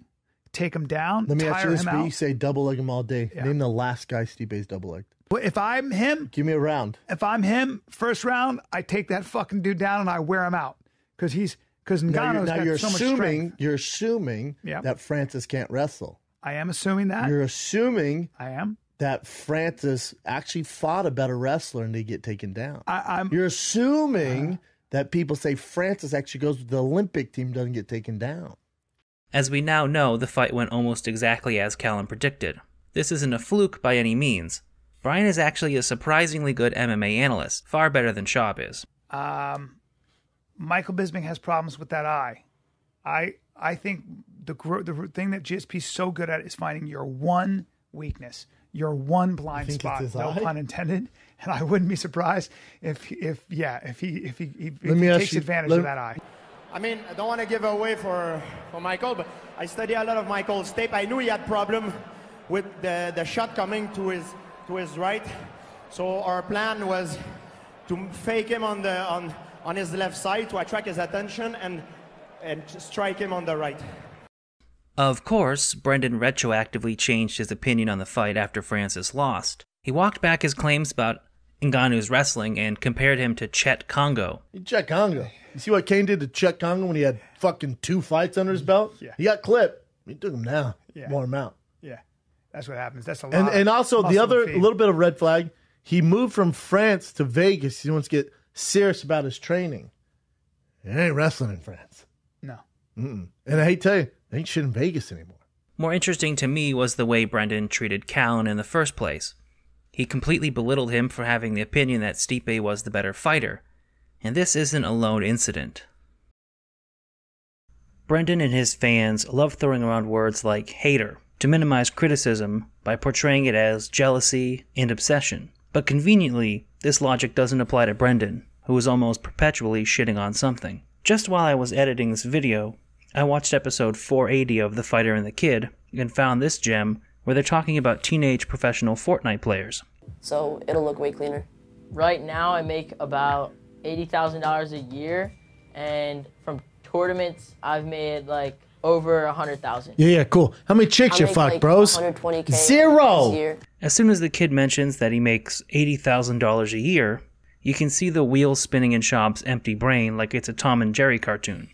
Speaker 14: take him down,
Speaker 5: Let me
Speaker 14: tire
Speaker 5: ask you this:
Speaker 14: him
Speaker 5: but
Speaker 14: out.
Speaker 5: you say double leg him all day.
Speaker 14: Yeah.
Speaker 5: Name the last guy Stipe's double legged.
Speaker 14: But if I'm him,
Speaker 5: give me a round.
Speaker 14: If I'm him, first round, I take that fucking dude down and I wear him out because he's because
Speaker 5: Now you're,
Speaker 14: Ngannou's
Speaker 5: now
Speaker 14: got
Speaker 5: you're
Speaker 14: so
Speaker 5: assuming
Speaker 14: strength.
Speaker 5: you're assuming
Speaker 14: Yeah.
Speaker 5: that Francis can't wrestle.
Speaker 14: I am assuming that.
Speaker 5: You're assuming
Speaker 14: I am
Speaker 5: that Francis actually fought a better wrestler and they get taken down.
Speaker 14: I, I'm.
Speaker 5: You're assuming that people say Francis actually goes with the Olympic team doesn't get taken down.
Speaker 1: As we now know, the fight went almost exactly as Callen predicted. This isn't a fluke by any means. Brian is actually a surprisingly good MMA analyst, far better than Schaub is.
Speaker 14: Um, Michael Bisping has problems with that eye. I I think the the thing that GSP's so good at is finding your one weakness, your one blind spot. No
Speaker 5: eye?
Speaker 14: pun intended. And I wouldn't be surprised if if yeah if he if he, if he takes
Speaker 5: you-
Speaker 14: advantage
Speaker 5: let-
Speaker 14: of that eye.
Speaker 18: I mean, I don't want to give away for, for Michael, but I study a lot of Michael's tape. I knew he had problem with the, the shot coming to his to his right. So our plan was to fake him on the on on his left side to attract his attention and and strike him on the right.
Speaker 1: Of course, Brendan retroactively changed his opinion on the fight after Francis lost. He walked back his claims about Ngannou's wrestling and compared him to Cheick Kongo.
Speaker 5: Cheick Kongo. You see what Kane did to Cheick Kongo when he had fucking two fights under his belt?
Speaker 14: Yeah.
Speaker 5: He got clipped. He took him down.
Speaker 14: Yeah.
Speaker 5: Wore him out.
Speaker 14: Yeah, that's what happens. That's a lot.
Speaker 5: And and also the other
Speaker 14: feed.
Speaker 5: little bit of red flag, he moved from France to Vegas. He wants to get serious about his training. He ain't wrestling in France.
Speaker 14: No.
Speaker 5: Mm-mm. And I hate to tell you, there ain't shit in Vegas anymore.
Speaker 1: More interesting to me was the way Brendan treated Callen in the first place. He completely belittled him for having the opinion that Stipe was the better fighter, and this isn't a lone incident. Brendan and his fans love throwing around words like hater to minimize criticism by portraying it as jealousy and obsession. But conveniently, this logic doesn't apply to Brendan, who is almost perpetually shitting on something. Just while I was editing this video, I watched episode 480 of The Fighter and the Kid and found this gem where they're talking about teenage professional Fortnite players.
Speaker 19: so it'll look way cleaner. Right now, I make about eighty thousand dollars a year, and from tournaments, I've made like over a hundred thousand.
Speaker 5: Yeah, yeah, cool. How many chicks
Speaker 19: I
Speaker 5: you
Speaker 19: make,
Speaker 5: fuck,
Speaker 19: like,
Speaker 5: bros?
Speaker 19: 120K
Speaker 5: Zero.
Speaker 1: As soon as the kid mentions that he makes $80,000 a year, you can see the wheels spinning in Schaub's empty brain like it's a Tom and Jerry cartoon.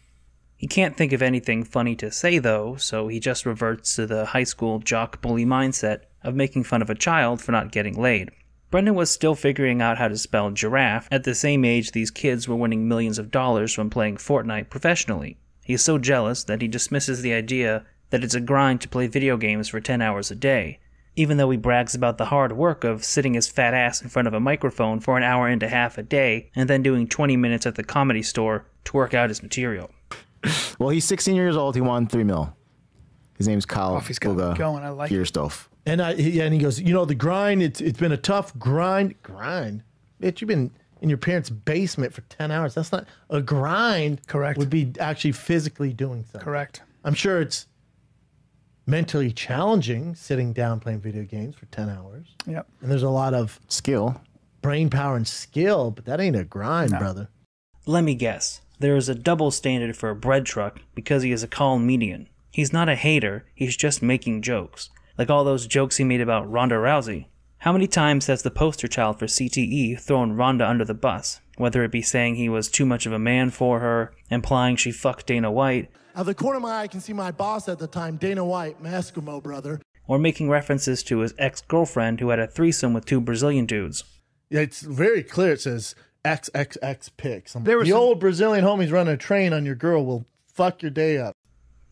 Speaker 1: He can't think of anything funny to say though, so he just reverts to the high school jock bully mindset of making fun of a child for not getting laid. Brendan was still figuring out how to spell giraffe at the same age these kids were winning millions of dollars from playing Fortnite professionally. He is so jealous that he dismisses the idea that it's a grind to play video games for 10 hours a day, even though he brags about the hard work of sitting his fat ass in front of a microphone for an hour and a half a day and then doing 20 minutes at the comedy store to work out his material.
Speaker 15: Well, he's 16 years old. He won three mil. His name's Kyle
Speaker 14: Coffee's got
Speaker 15: Bugha
Speaker 14: me going. I like it.
Speaker 15: Giersdorf.
Speaker 5: And I yeah, and he goes, you know, the grind. It's it's been a tough grind. Grind, bitch. You've been in your parents' basement for ten hours. That's not a grind.
Speaker 14: Correct.
Speaker 5: Would be actually physically doing something.
Speaker 14: Correct.
Speaker 5: I'm sure it's mentally challenging sitting down playing video games for ten hours.
Speaker 14: Yep.
Speaker 5: And there's a lot of
Speaker 15: skill,
Speaker 5: brain power, and skill, but that ain't a grind, brother.
Speaker 1: Let me guess. There is a double standard for a bread truck because he is a calm median. He's not a hater, he's just making jokes. Like all those jokes he made about Ronda Rousey. How many times has the poster child for CTE thrown Ronda under the bus? Whether it be saying he was too much of a man for her, implying she fucked Dana White,
Speaker 20: Out of the corner of my eye, I can see my boss at the time, Dana White, my Eskimo brother.
Speaker 1: or making references to his ex girlfriend who had a threesome with two Brazilian dudes.
Speaker 5: Yeah, it's very clear. It says XXX pics.
Speaker 14: There was
Speaker 5: the
Speaker 14: some-
Speaker 5: old Brazilian homies running a train on your girl will fuck your day up.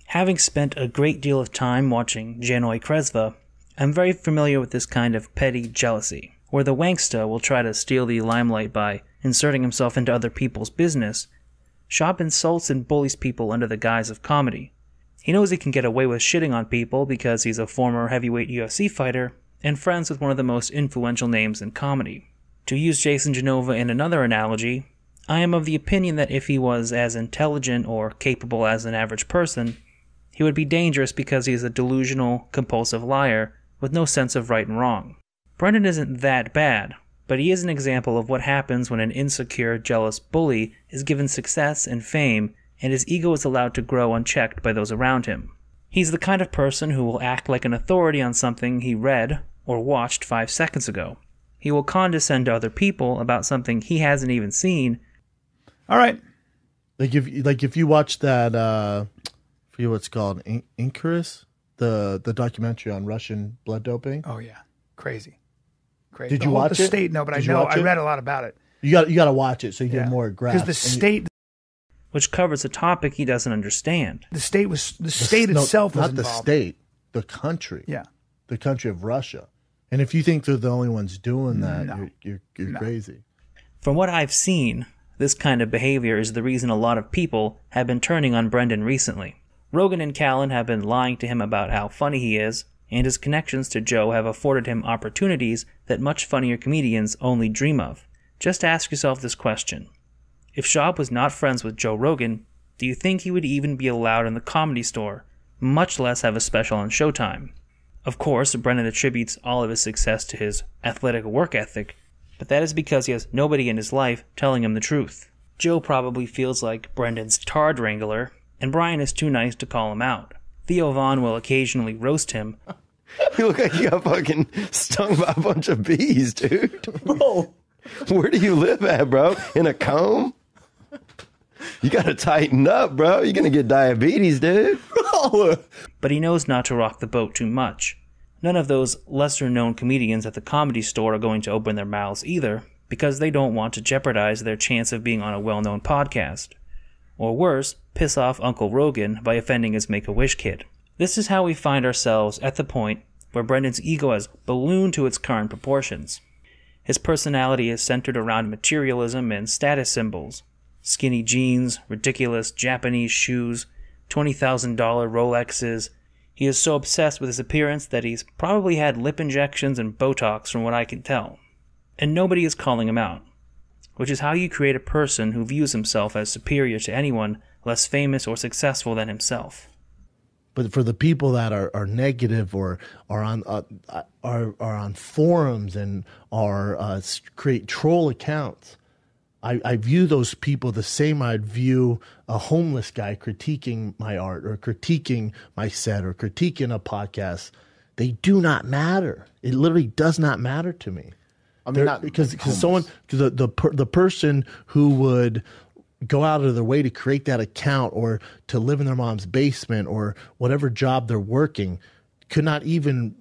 Speaker 1: Having spent a great deal of time watching Jason Genova, I'm very familiar with this kind of petty jealousy, where the wanksta will try to steal the limelight by inserting himself into other people's business. Schaub insults and bullies people under the guise of comedy. He knows he can get away with shitting on people because he's a former heavyweight UFC fighter, and friends with one of the most influential names in comedy. To use Jason Genova in another analogy, I am of the opinion that if he was as intelligent or capable as an average person, he would be dangerous because he is a delusional, compulsive liar with no sense of right and wrong. Brendan isn't that bad, but he is an example of what happens when an insecure, jealous bully is given success and fame and his ego is allowed to grow unchecked by those around him. He's the kind of person who will act like an authority on something he read or watched five seconds ago. He will condescend to other people about something he hasn't even seen.
Speaker 14: All right.
Speaker 5: Like if like if you watch that uh I forget what it's called, In- Incarus, the the documentary on Russian blood doping.
Speaker 14: Oh yeah, crazy, crazy.
Speaker 5: Did
Speaker 14: The
Speaker 5: you
Speaker 14: whole-
Speaker 5: watch
Speaker 14: the
Speaker 5: it?
Speaker 14: state? No, but
Speaker 5: Did
Speaker 14: I know.
Speaker 5: watch
Speaker 14: I
Speaker 5: it?
Speaker 14: read a lot about it.
Speaker 5: You got you got to watch it so you
Speaker 14: Yeah.
Speaker 5: get more grasp.
Speaker 14: Cuz the
Speaker 5: And you-
Speaker 14: state,
Speaker 1: which covers a topic he doesn't understand.
Speaker 14: the state was the
Speaker 5: The
Speaker 14: state
Speaker 5: s- no,
Speaker 14: itself was
Speaker 5: not the state, the country.
Speaker 14: Yeah.
Speaker 5: the country of Russia. And if you think they're the only ones doing that,
Speaker 14: No.
Speaker 5: you're you're, you're
Speaker 14: No.
Speaker 5: crazy.
Speaker 1: From what I've seen, this kind of behavior is the reason a lot of people have been turning on Brendan recently. Rogan and Callen have been lying to him about how funny he is, and his connections to Joe have afforded him opportunities that much funnier comedians only dream of. Just ask yourself this question. If Schaub was not friends with Joe Rogan, do you think he would even be allowed in the comedy store, much less have a special on Showtime? Of course, Brendan attributes all of his success to his athletic work ethic, but that is because he has nobody in his life telling him the truth. Joe probably feels like Brendan's tard wrangler, and Brian is too nice to call him out. Theo Von will occasionally roast him,
Speaker 11: You look like you got fucking stung by a bunch of bees, dude. Bro. Where do you live at, bro? In a comb? You gotta tighten up, bro. You're gonna get diabetes, dude.
Speaker 1: but he knows not to rock the boat too much. None of those lesser known comedians at the comedy store are going to open their mouths either, because they don't want to jeopardize their chance of being on a well known podcast. Or worse, piss off Uncle Rogan by offending his Make a Wish kid. This is how we find ourselves at the point where Brendan's ego has ballooned to its current proportions. His personality is centered around materialism and status symbols skinny jeans, ridiculous Japanese shoes, $20,000 Rolexes. He is so obsessed with his appearance that he's probably had lip injections and Botox, from what I can tell. And nobody is calling him out, which is how you create a person who views himself as superior to anyone less famous or successful than himself.
Speaker 5: But for the people that are, are negative or are on uh, are are on forums and are uh, create troll accounts, I, I view those people the same I'd view a homeless guy critiquing my art or critiquing my set or critiquing a podcast. They do not matter. It literally does not matter to me.
Speaker 15: I mean, not
Speaker 5: because because someone cause the the per, the person who would go out of their way to create that account or to live in their mom's basement or whatever job they're working could not even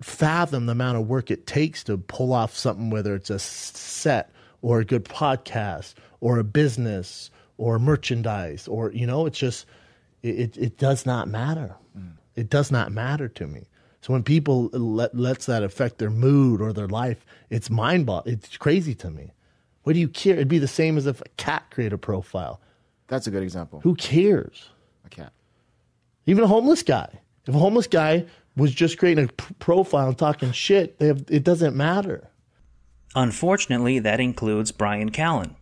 Speaker 5: fathom the amount of work it takes to pull off something whether it's a set or a good podcast or a business or merchandise or you know it's just it, it, does not matter. Mm. It does not matter to me. So when people let lets that affect their mood or their life it's mind boggling it's crazy to me. What do you care? It'd be the same as if a cat created a profile.
Speaker 15: That's a good example.
Speaker 5: who cares?
Speaker 15: A cat.
Speaker 5: even a homeless guy. If a homeless guy was just creating a p- profile and talking shit they have, it doesn't matter
Speaker 1: Unfortunately, that includes Brian Callen.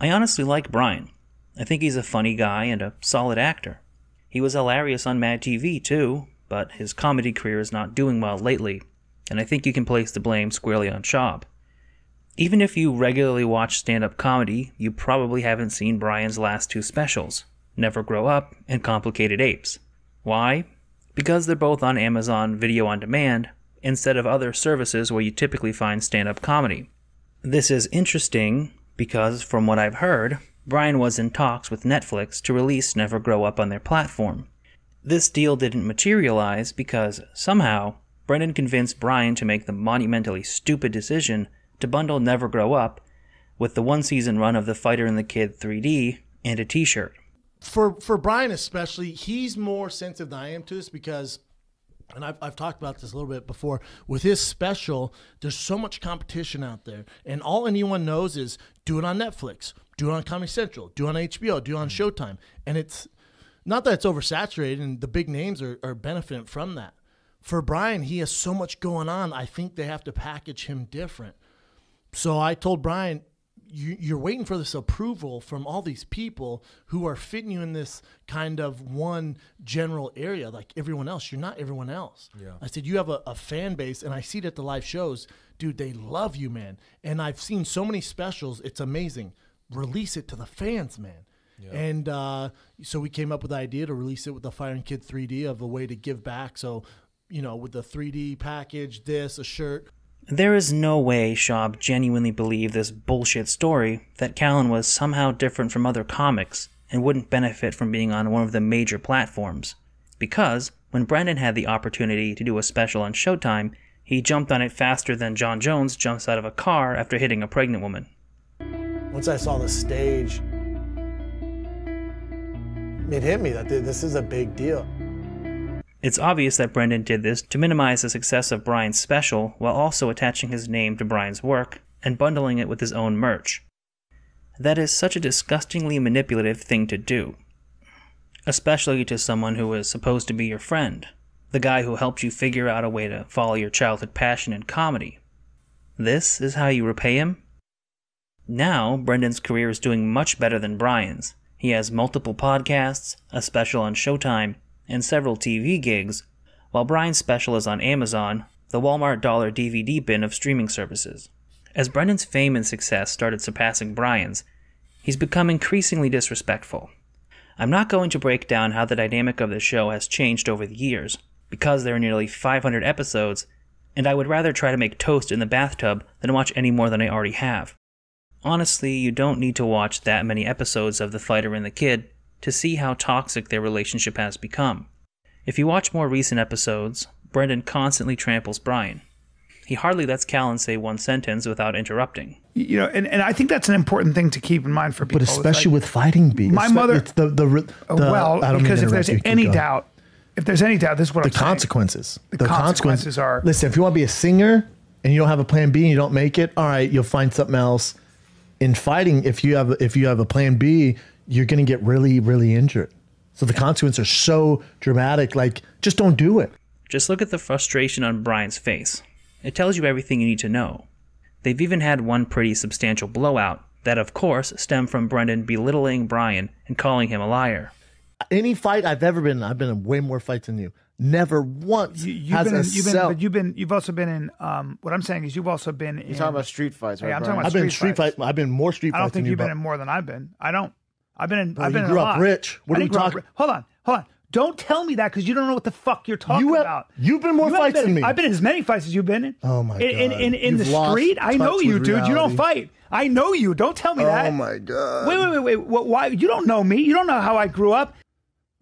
Speaker 1: I honestly like Brian. I think he's a funny guy and a solid actor. He was hilarious on Mad TV, too, but his comedy career is not doing well lately, and I think you can place the blame squarely on Schaub. Even if you regularly watch stand up comedy, you probably haven't seen Brian's last two specials Never Grow Up and Complicated Apes. Why? Because they're both on Amazon Video on Demand instead of other services where you typically find stand up comedy. This is interesting because, from what I've heard, Brian was in talks with Netflix to release Never Grow Up on their platform. This deal didn't materialize because, somehow, Brendan convinced Brian to make the monumentally stupid decision to bundle Never Grow Up with the one season run of The Fighter and the Kid 3D and a t shirt.
Speaker 21: for for Brian especially, he's more sensitive than I am to this because, and I've I've talked about this a little bit before. With his special, there's so much competition out there, and all anyone knows is do it on Netflix, do it on Comedy Central, do it on HBO, do it on mm. Showtime, and it's not that it's oversaturated, and the big names are, are benefiting from that.
Speaker 5: for Brian, he has so much going on. I think they have to package him different. So I told Brian, you, you're waiting for this approval from all these people who are fitting you in this kind of one general area like everyone else. You're not everyone else.
Speaker 2: Yeah.
Speaker 5: I said, you have a, a fan base, and I see it at the live shows. Dude, they love you, man. And I've seen so many specials. It's amazing. Release it to the fans, man.
Speaker 2: Yeah.
Speaker 5: And uh, so we came up with the idea to release it with the Fire and Kid 3D of a way to give back. So, you know, with the 3D package, this, a shirt.
Speaker 1: There is no way Schaub genuinely believed this bullshit story that Callen was somehow different from other comics and wouldn't benefit from being on one of the major platforms. Because, when Brendan had the opportunity to do a special on Showtime, he jumped on it faster than Jon Jones jumps out of a car after hitting a pregnant woman.
Speaker 5: Once I saw the stage, it hit me that this is a big deal.
Speaker 1: It's obvious that Brendan did this to minimize the success of Brian's special while also attaching his name to Brian's work and bundling it with his own merch. That is such a disgustingly manipulative thing to do. Especially to someone who is supposed to be your friend, the guy who helped you figure out a way to follow your childhood passion in comedy. This is how you repay him? Now, Brendan's career is doing much better than Brian's. He has multiple podcasts, a special on Showtime, and several TV gigs, while Brian's special is on Amazon, the Walmart dollar DVD bin of streaming services. As Brendan's fame and success started surpassing Brian's, he's become increasingly disrespectful. I'm not going to break down how the dynamic of the show has changed over the years, because there are nearly 500 episodes, and I would rather try to make toast in the bathtub than watch any more than I already have. Honestly, you don't need to watch that many episodes of The Fighter and the Kid to see how toxic their relationship has become. If you watch more recent episodes, Brendan constantly tramples Brian. He hardly lets Callen say one sentence without interrupting.
Speaker 14: You know, and, and I think that's an important thing to keep in mind for people.
Speaker 22: But especially
Speaker 14: like-
Speaker 22: with fighting beats.
Speaker 14: My mother-
Speaker 22: It's the, the, oh, the,
Speaker 14: well,
Speaker 22: I
Speaker 14: because if there's
Speaker 22: you,
Speaker 14: any doubt, if there's any doubt, this is what
Speaker 22: the
Speaker 14: I'm saying.
Speaker 22: consequences.
Speaker 14: The consequences are-
Speaker 22: Listen, if you want to be a singer and you don't have a plan B and you don't make it, all right, you'll find something else. In fighting, if you have if you have a plan B, you're going to get really really injured. So the consequences are so dramatic. Like, just don't do it.
Speaker 1: Just look at the frustration on Brian's face. It tells you everything you need to know. They've even had one pretty substantial blowout that, of course, stemmed from Brendan belittling Brian and calling him a liar.
Speaker 22: Any fight I've ever been in, I've been in way more fights than you. Never once
Speaker 14: You've
Speaker 22: has
Speaker 14: been,
Speaker 22: a
Speaker 14: you've been,
Speaker 22: cell.
Speaker 14: but you've been, you've also been in. Um, what I'm saying is, you've also been.
Speaker 15: You're talking about street fights, right?
Speaker 14: Yeah, I'm talking about
Speaker 22: I've been
Speaker 14: street
Speaker 22: street
Speaker 14: fights.
Speaker 22: fight. I've been more street
Speaker 14: I don't
Speaker 22: fights
Speaker 14: think
Speaker 22: than you.
Speaker 14: you've been
Speaker 22: but-
Speaker 14: in more than I've been. I don't. I've been in.
Speaker 22: Bro,
Speaker 14: I've been
Speaker 22: you
Speaker 14: in
Speaker 22: grew
Speaker 14: a
Speaker 22: up
Speaker 14: lot.
Speaker 22: rich. What
Speaker 14: I
Speaker 22: are we talking-
Speaker 14: Hold on, hold on. Don't tell me that because you don't know what the fuck you're talking
Speaker 22: You have-
Speaker 14: about.
Speaker 22: you've been more
Speaker 14: You
Speaker 22: fights
Speaker 14: been-
Speaker 22: than me.
Speaker 14: I've been in as many fights as you've been in.
Speaker 22: Oh my
Speaker 14: in, In
Speaker 22: God.
Speaker 14: in, in the street, I know you, dude. You don't fight. I know you. Don't tell me oh that.
Speaker 22: Oh my god.
Speaker 14: Wait, wait, wait, wait. What, why? You don't know me. You don't know how I grew up.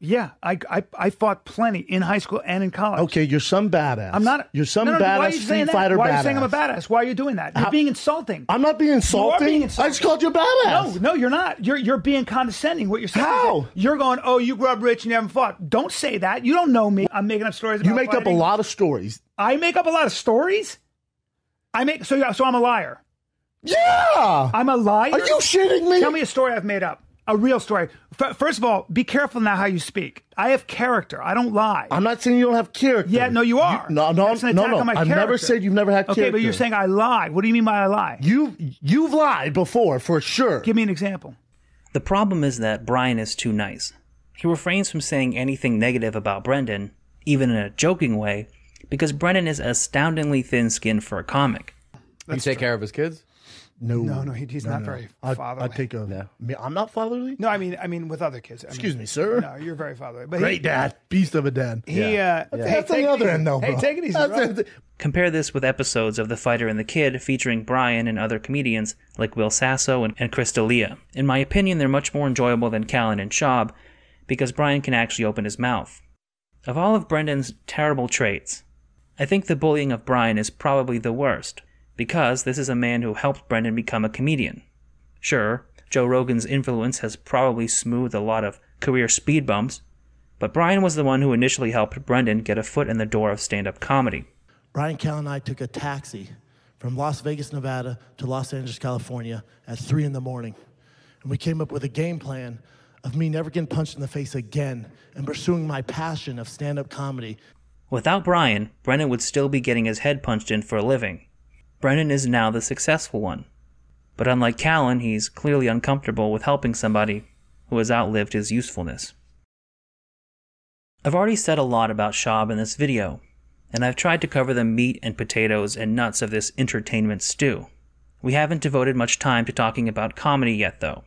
Speaker 14: Yeah, I, I, I fought plenty in high school and in college.
Speaker 22: Okay, you're some badass.
Speaker 14: I'm not.
Speaker 22: You're some
Speaker 14: no, no,
Speaker 22: badass
Speaker 14: Why are you saying that? Why
Speaker 22: badass.
Speaker 14: are you saying I'm a badass? Why are you doing that? You're
Speaker 22: How-
Speaker 14: being insulting.
Speaker 22: I'm not being
Speaker 14: You are
Speaker 22: insulting. I just called you a badass.
Speaker 14: No, no, you're not. You're you're being condescending. What you're saying? is
Speaker 22: How?
Speaker 14: You're going. Oh, you grew up rich and you haven't fought. Don't say that. You don't know me. I'm making up stories. About
Speaker 22: You make up a lot of stories.
Speaker 14: I make up a lot of stories. I make so so I'm a liar.
Speaker 22: Yeah.
Speaker 14: I'm a liar.
Speaker 22: Are you shitting me?
Speaker 14: Tell me a story I've made up. A real story. F- first of all, be careful now how you speak. I have character. I don't lie.
Speaker 22: I'm not saying you don't have character.
Speaker 14: Yeah, no, you are.
Speaker 22: no, no,
Speaker 14: That's an
Speaker 22: no,
Speaker 14: attack
Speaker 22: no.
Speaker 14: on
Speaker 22: I've never said you've never had character.
Speaker 14: Okay, but you're saying I lie. What do you mean by I lie?
Speaker 22: you you've lied before for sure.
Speaker 14: Give me an example.
Speaker 1: The problem is that Brian is too nice. He refrains from saying anything negative about Brendan, even in a joking way, because Brendan is astoundingly thin skinned for a comic.
Speaker 7: you take care of his kids?
Speaker 22: No,
Speaker 14: No, no, he- he's not very
Speaker 22: I,
Speaker 14: fatherly.
Speaker 22: I take a. Me, I'm not fatherly.
Speaker 14: No, I mean, I mean with other kids. I
Speaker 22: Excuse
Speaker 14: mean,
Speaker 22: me, sir.
Speaker 14: No, you're very fatherly. But
Speaker 22: Great
Speaker 14: he,
Speaker 22: dad, beast of a dad.
Speaker 14: He, uh,
Speaker 22: That's,
Speaker 14: hey,
Speaker 22: that's on the other
Speaker 14: easy.
Speaker 22: end, though.
Speaker 14: Hey,
Speaker 22: bro.
Speaker 14: take it easy, bro.
Speaker 22: it.
Speaker 1: Compare this with episodes of The Fighter and the Kid featuring Brian and other comedians like Will Sasso and, and Chris D'Elia. In my opinion, they're much more enjoyable than Callen and Schaub because Brian can actually open his mouth. Of all of Brendan's terrible traits, I think the bullying of Brian is probably the worst because this is a man who helped Brendan become a comedian. Sure, Joe Rogan's influence has probably smoothed a lot of career speed bumps, but Brian was the one who initially helped Brendan get a foot in the door of stand up comedy.
Speaker 5: Brian Cal and I took a taxi from Las Vegas, Nevada to Los Angeles, California at three in the morning. And we came up with a game plan of me never getting punched in the face again and pursuing my passion of stand up comedy.
Speaker 1: Without Brian, Brendan would still be getting his head punched in for a living. Brendan is now the successful one. But unlike Callen, he's clearly uncomfortable with helping somebody who has outlived his usefulness. I've already said a lot about Schaub in this video, and I've tried to cover the meat and potatoes and nuts of this entertainment stew. We haven't devoted much time to talking about comedy yet, though.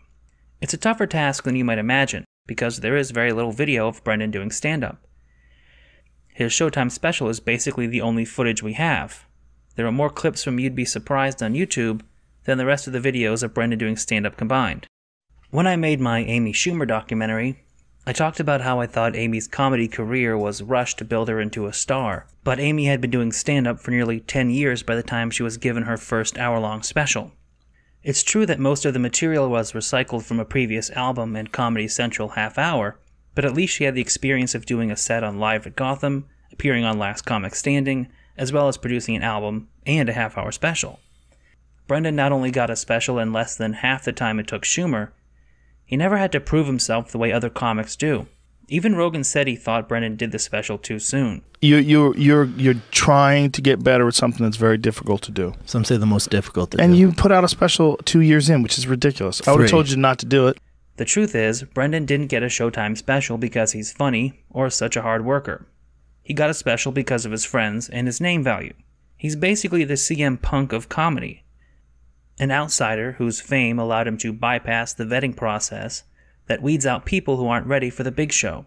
Speaker 1: It's a tougher task than you might imagine, because there is very little video of Brendan doing stand up. His Showtime special is basically the only footage we have. There are more clips from You'd Be Surprised on YouTube than the rest of the videos of Brendan doing stand up combined. When I made my Amy Schumer documentary, I talked about how I thought Amy's comedy career was rushed to build her into a star, but Amy had been doing stand up for nearly 10 years by the time she was given her first hour long special. It's true that most of the material was recycled from a previous album and Comedy Central half hour, but at least she had the experience of doing a set on Live at Gotham, appearing on Last Comic Standing, as well as producing an album and a half hour special. Brendan not only got a special in less than half the time it took Schumer, he never had to prove himself the way other comics do. Even Rogan said he thought Brendan did the special too soon.
Speaker 23: You you you're you're trying to get better at something that's very difficult to do.
Speaker 22: Some say the most difficult to
Speaker 23: and
Speaker 22: do.
Speaker 23: you put out a special two years in, which is ridiculous. I would have told you not to do it.
Speaker 1: The truth is, Brendan didn't get a Showtime special because he's funny or such a hard worker. He got a special because of his friends and his name value. He's basically the CM Punk of comedy. An outsider whose fame allowed him to bypass the vetting process that weeds out people who aren't ready for the big show.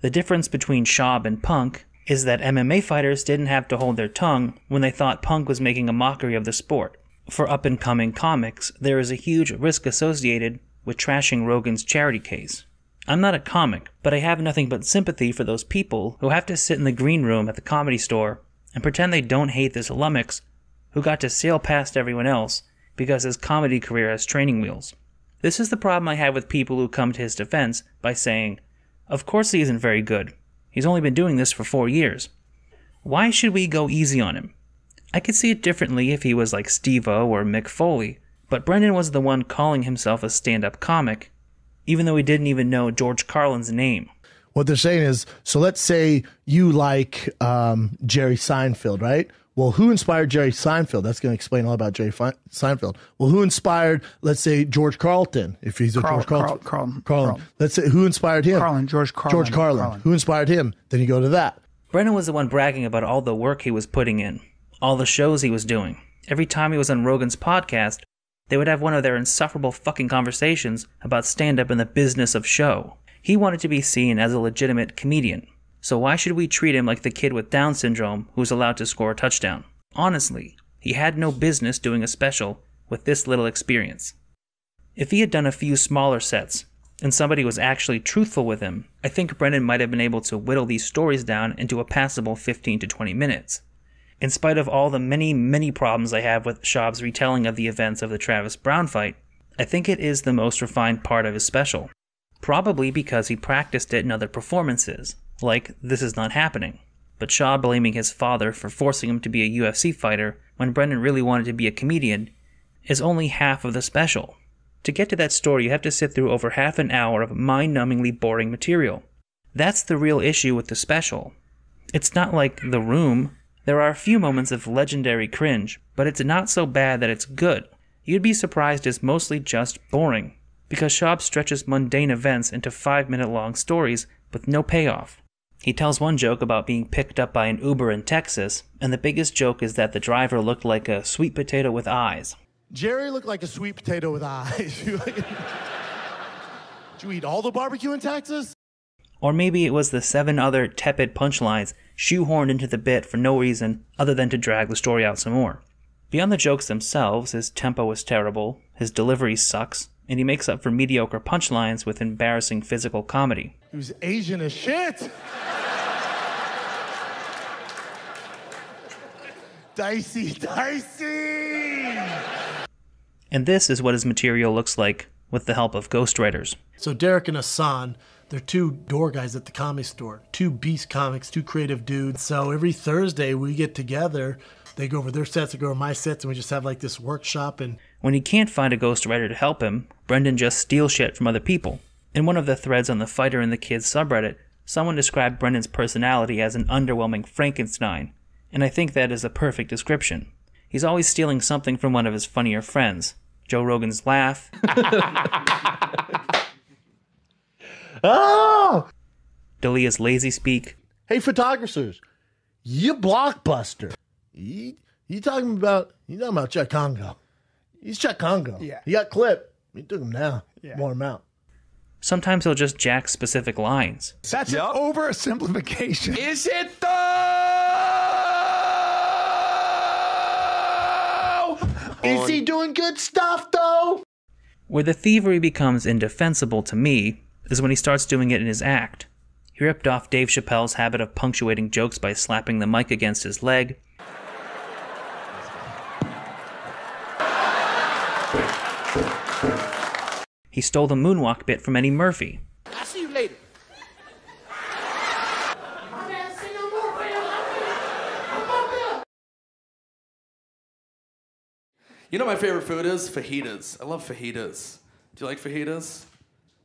Speaker 1: The difference between Schaub and Punk is that MMA fighters didn't have to hold their tongue when they thought Punk was making a mockery of the sport. For up and coming comics, there is a huge risk associated with trashing Rogan's charity case. I'm not a comic, but I have nothing but sympathy for those people who have to sit in the green room at the comedy store and pretend they don't hate this lummox who got to sail past everyone else because his comedy career has training wheels. This is the problem I have with people who come to his defense by saying, Of course he isn't very good. He's only been doing this for four years. Why should we go easy on him? I could see it differently if he was like Steve O or Mick Foley, but Brendan was the one calling himself a stand up comic, even though he didn't even know George Carlin's name.
Speaker 22: What they're saying is, so let's say you like um, Jerry Seinfeld, right? Well, who inspired Jerry Seinfeld? That's going to explain all about Jerry Fi- Seinfeld. Well, who inspired, let's say, George Carlton? If he's a
Speaker 14: Carl-
Speaker 22: George Carlton,
Speaker 14: Carl- Carlton.
Speaker 22: Carlin.
Speaker 14: Carlton.
Speaker 22: Let's say who inspired him?
Speaker 14: Carlin, George Carlin.
Speaker 22: George Carlin.
Speaker 14: Carlin.
Speaker 22: Who inspired him? Then you go to that.
Speaker 1: Brennan was the one bragging about all the work he was putting in, all the shows he was doing. Every time he was on Rogan's podcast, they would have one of their insufferable fucking conversations about stand up and the business of show. He wanted to be seen as a legitimate comedian. So why should we treat him like the kid with Down syndrome who's allowed to score a touchdown? Honestly, he had no business doing a special with this little experience. If he had done a few smaller sets, and somebody was actually truthful with him, I think Brendan might have been able to whittle these stories down into a passable 15 to 20 minutes. In spite of all the many, many problems I have with Schaub's retelling of the events of the Travis Browne fight, I think it is the most refined part of his special. Probably because he practiced it in other performances, like This Is Not Happening. But Schaub blaming his father for forcing him to be a UFC fighter when Brendan really wanted to be a comedian is only half of the special. To get to that story, you have to sit through over half an hour of mind numbingly boring material. That's the real issue with the special. It's not like The Room. There are a few moments of legendary cringe, but it's not so bad that it's good. You'd be surprised it's mostly just boring, because Schaub stretches mundane events into five minute long stories with no payoff. He tells one joke about being picked up by an Uber in Texas, and the biggest joke is that the driver looked like a sweet potato with eyes.
Speaker 5: Jerry looked like a sweet potato with eyes. Did you eat all the barbecue in Texas?
Speaker 1: Or maybe it was the seven other tepid punchlines shoehorned into the bit for no reason other than to drag the story out some more. Beyond the jokes themselves, his tempo is terrible, his delivery sucks, and he makes up for mediocre punchlines with embarrassing physical comedy.
Speaker 5: He was Asian as shit. dicey, dicey.
Speaker 1: And this is what his material looks like with the help of ghostwriters.
Speaker 5: So Derek and Hassan, they're two door guys at the comic store, two beast comics, two creative dudes. So every Thursday we get together. They go over their sets, I go over my sets, and we just have like this workshop. And
Speaker 1: When he can't find a ghostwriter to help him, Brendan just steals shit from other people. In one of the threads on the Fighter and the Kids subreddit, Someone described Brendan's personality as an underwhelming Frankenstein, and I think that is a perfect description. He's always stealing something from one of his funnier friends. Joe Rogan's laugh,
Speaker 22: Oh!
Speaker 1: D'Elia's lazy speak,
Speaker 22: Hey, photographers, you blockbuster. You, you talking about you talking about Cheick Kongo? He's Cheick Kongo.
Speaker 14: Yeah.
Speaker 22: He got clipped. He took him down.
Speaker 14: Yeah.
Speaker 22: Wore him out.
Speaker 1: Sometimes he'll just jack specific lines.
Speaker 14: That's an oversimplification.
Speaker 22: Is it though? Is he doing good stuff though?
Speaker 1: Where the thievery becomes indefensible to me is when he starts doing it in his act. He ripped off Dave Chappelle's habit of punctuating jokes by slapping the mic against his leg. He stole the moonwalk bit from Eddie Murphy.
Speaker 22: I'll see you later.
Speaker 24: You know what my favorite food is? Fajitas. I love fajitas. Do you like fajitas?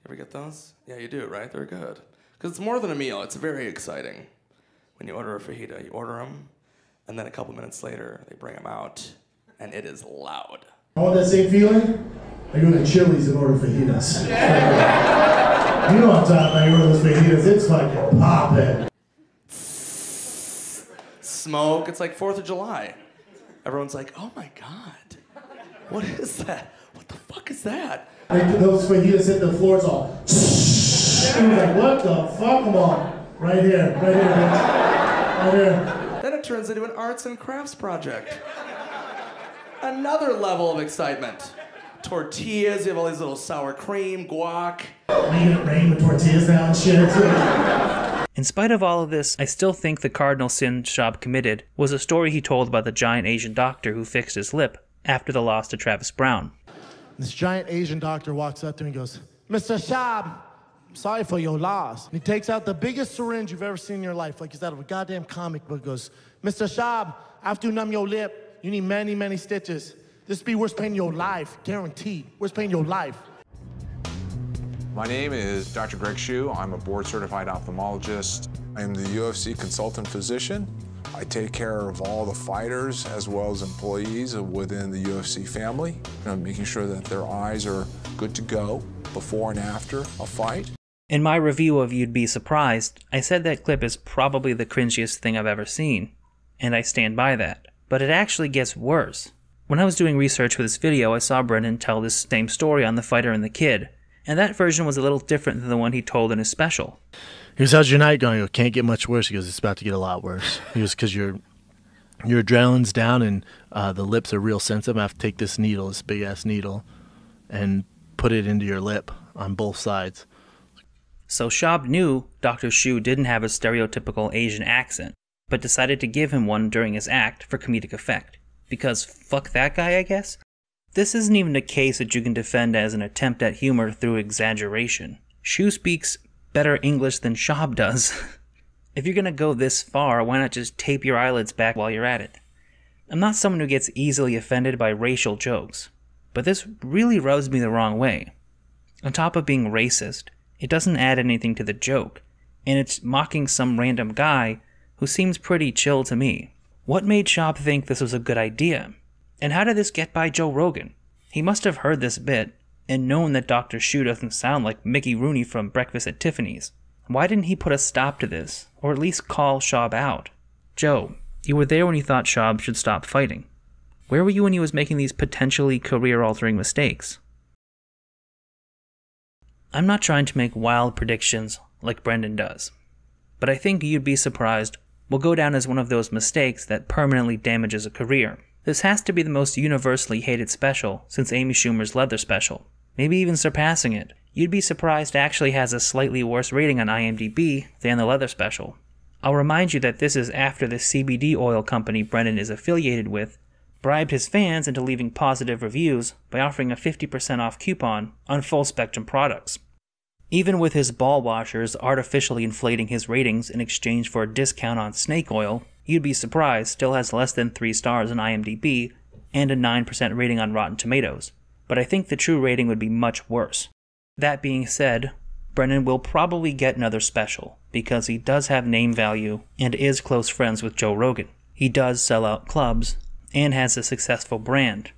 Speaker 24: Ever get those? Yeah, you do, right? They're good. Because it's more than a meal. It's very exciting. When you order a fajita, you order them, and then a couple minutes later, they bring them out, and it is loud.
Speaker 5: I want that same feeling? I go to Chili's and order fajitas. you know I'm talking about. You order those fajitas, it's fucking popping.
Speaker 24: Smoke. It's like 4th of July. Everyone's like, oh my God. What is that? What the fuck is that?
Speaker 5: Like, those fajitas hit the floor, it's all. I was like, what the fuck? Come on. Right here, right here, bitch. Right here.
Speaker 24: Then it turns into an arts and crafts project. Another level of excitement. Tortillas, you have all these little sour cream, guac.
Speaker 5: Making it rain with tortillas now and shit.
Speaker 1: In spite of all of this, I still think the cardinal sin Schaub committed was a story he told about the giant Asian doctor who fixed his lip after the loss to Travis Browne.
Speaker 5: This giant Asian doctor walks up to me and goes, Mr. Schaub, I'm sorry for your loss. And he takes out the biggest syringe you've ever seen in your life, like he's out of a goddamn comic book. Goes, Mr. Schaub, after you numb your lip, you need many, many stitches. This be worst pain in your life, guaranteed. Worst pain in your life.
Speaker 25: My name is Dr. Greg Shu. I'm a board certified ophthalmologist. I am the UFC consultant physician. I take care of all the fighters as well as employees within the UFC family, you know, making sure that their eyes are good to go before and after a fight.
Speaker 1: In my review of You'd Be Surprised, I said that clip is probably the cringiest thing I've ever seen, and I stand by that. But it actually gets worse. When I was doing research for this video, I saw Brendan tell this same story on The Fighter and the Kid, and that version was a little different than the one he told in his special.
Speaker 22: He goes, how's your night going? I go, can't get much worse. He goes, it's about to get a lot worse. He goes, because your your adrenaline's down and uh, the lips are real sensitive. I have to take this needle, this big ass needle, and put it into your lip on both sides.
Speaker 1: So Schaub knew Dr. Shu didn't have a stereotypical Asian accent, but decided to give him one during his act for comedic effect. Because fuck that guy, I guess? This isn't even a case that you can defend as an attempt at humor through exaggeration. Shu speaks better English than Schaub does. if you're gonna go this far, why not just tape your eyelids back while you're at it? I'm not someone who gets easily offended by racial jokes, but this really rubs me the wrong way. On top of being racist, it doesn't add anything to the joke, and it's mocking some random guy who seems pretty chill to me. What made Schaub think this was a good idea? And how did this get by Joe Rogan? He must have heard this bit and known that Dr. Shu doesn't sound like Mickey Rooney from Breakfast at Tiffany's. Why didn't he put a stop to this, or at least call Schaub out? Joe, you were there when you thought Schaub should stop fighting. Where were you when he was making these potentially career altering mistakes? I'm not trying to make wild predictions like Brendan does, but I think you'd be surprised will go down as one of those mistakes that permanently damages a career. This has to be the most universally hated special since Amy Schumer's Leather special, maybe even surpassing it. You'd be surprised actually has a slightly worse rating on IMDb than the Leather special. I'll remind you that this is after the CBD oil company Brennan is affiliated with bribed his fans into leaving positive reviews by offering a 50% off coupon on full spectrum products. Even with his ball washers artificially inflating his ratings in exchange for a discount on snake oil, you'd be surprised still has less than 3 stars on IMDb and a 9% rating on Rotten Tomatoes. But I think the true rating would be much worse. That being said, Brennan will probably get another special because he does have name value and is close friends with Joe Rogan. He does sell out clubs and has a successful brand.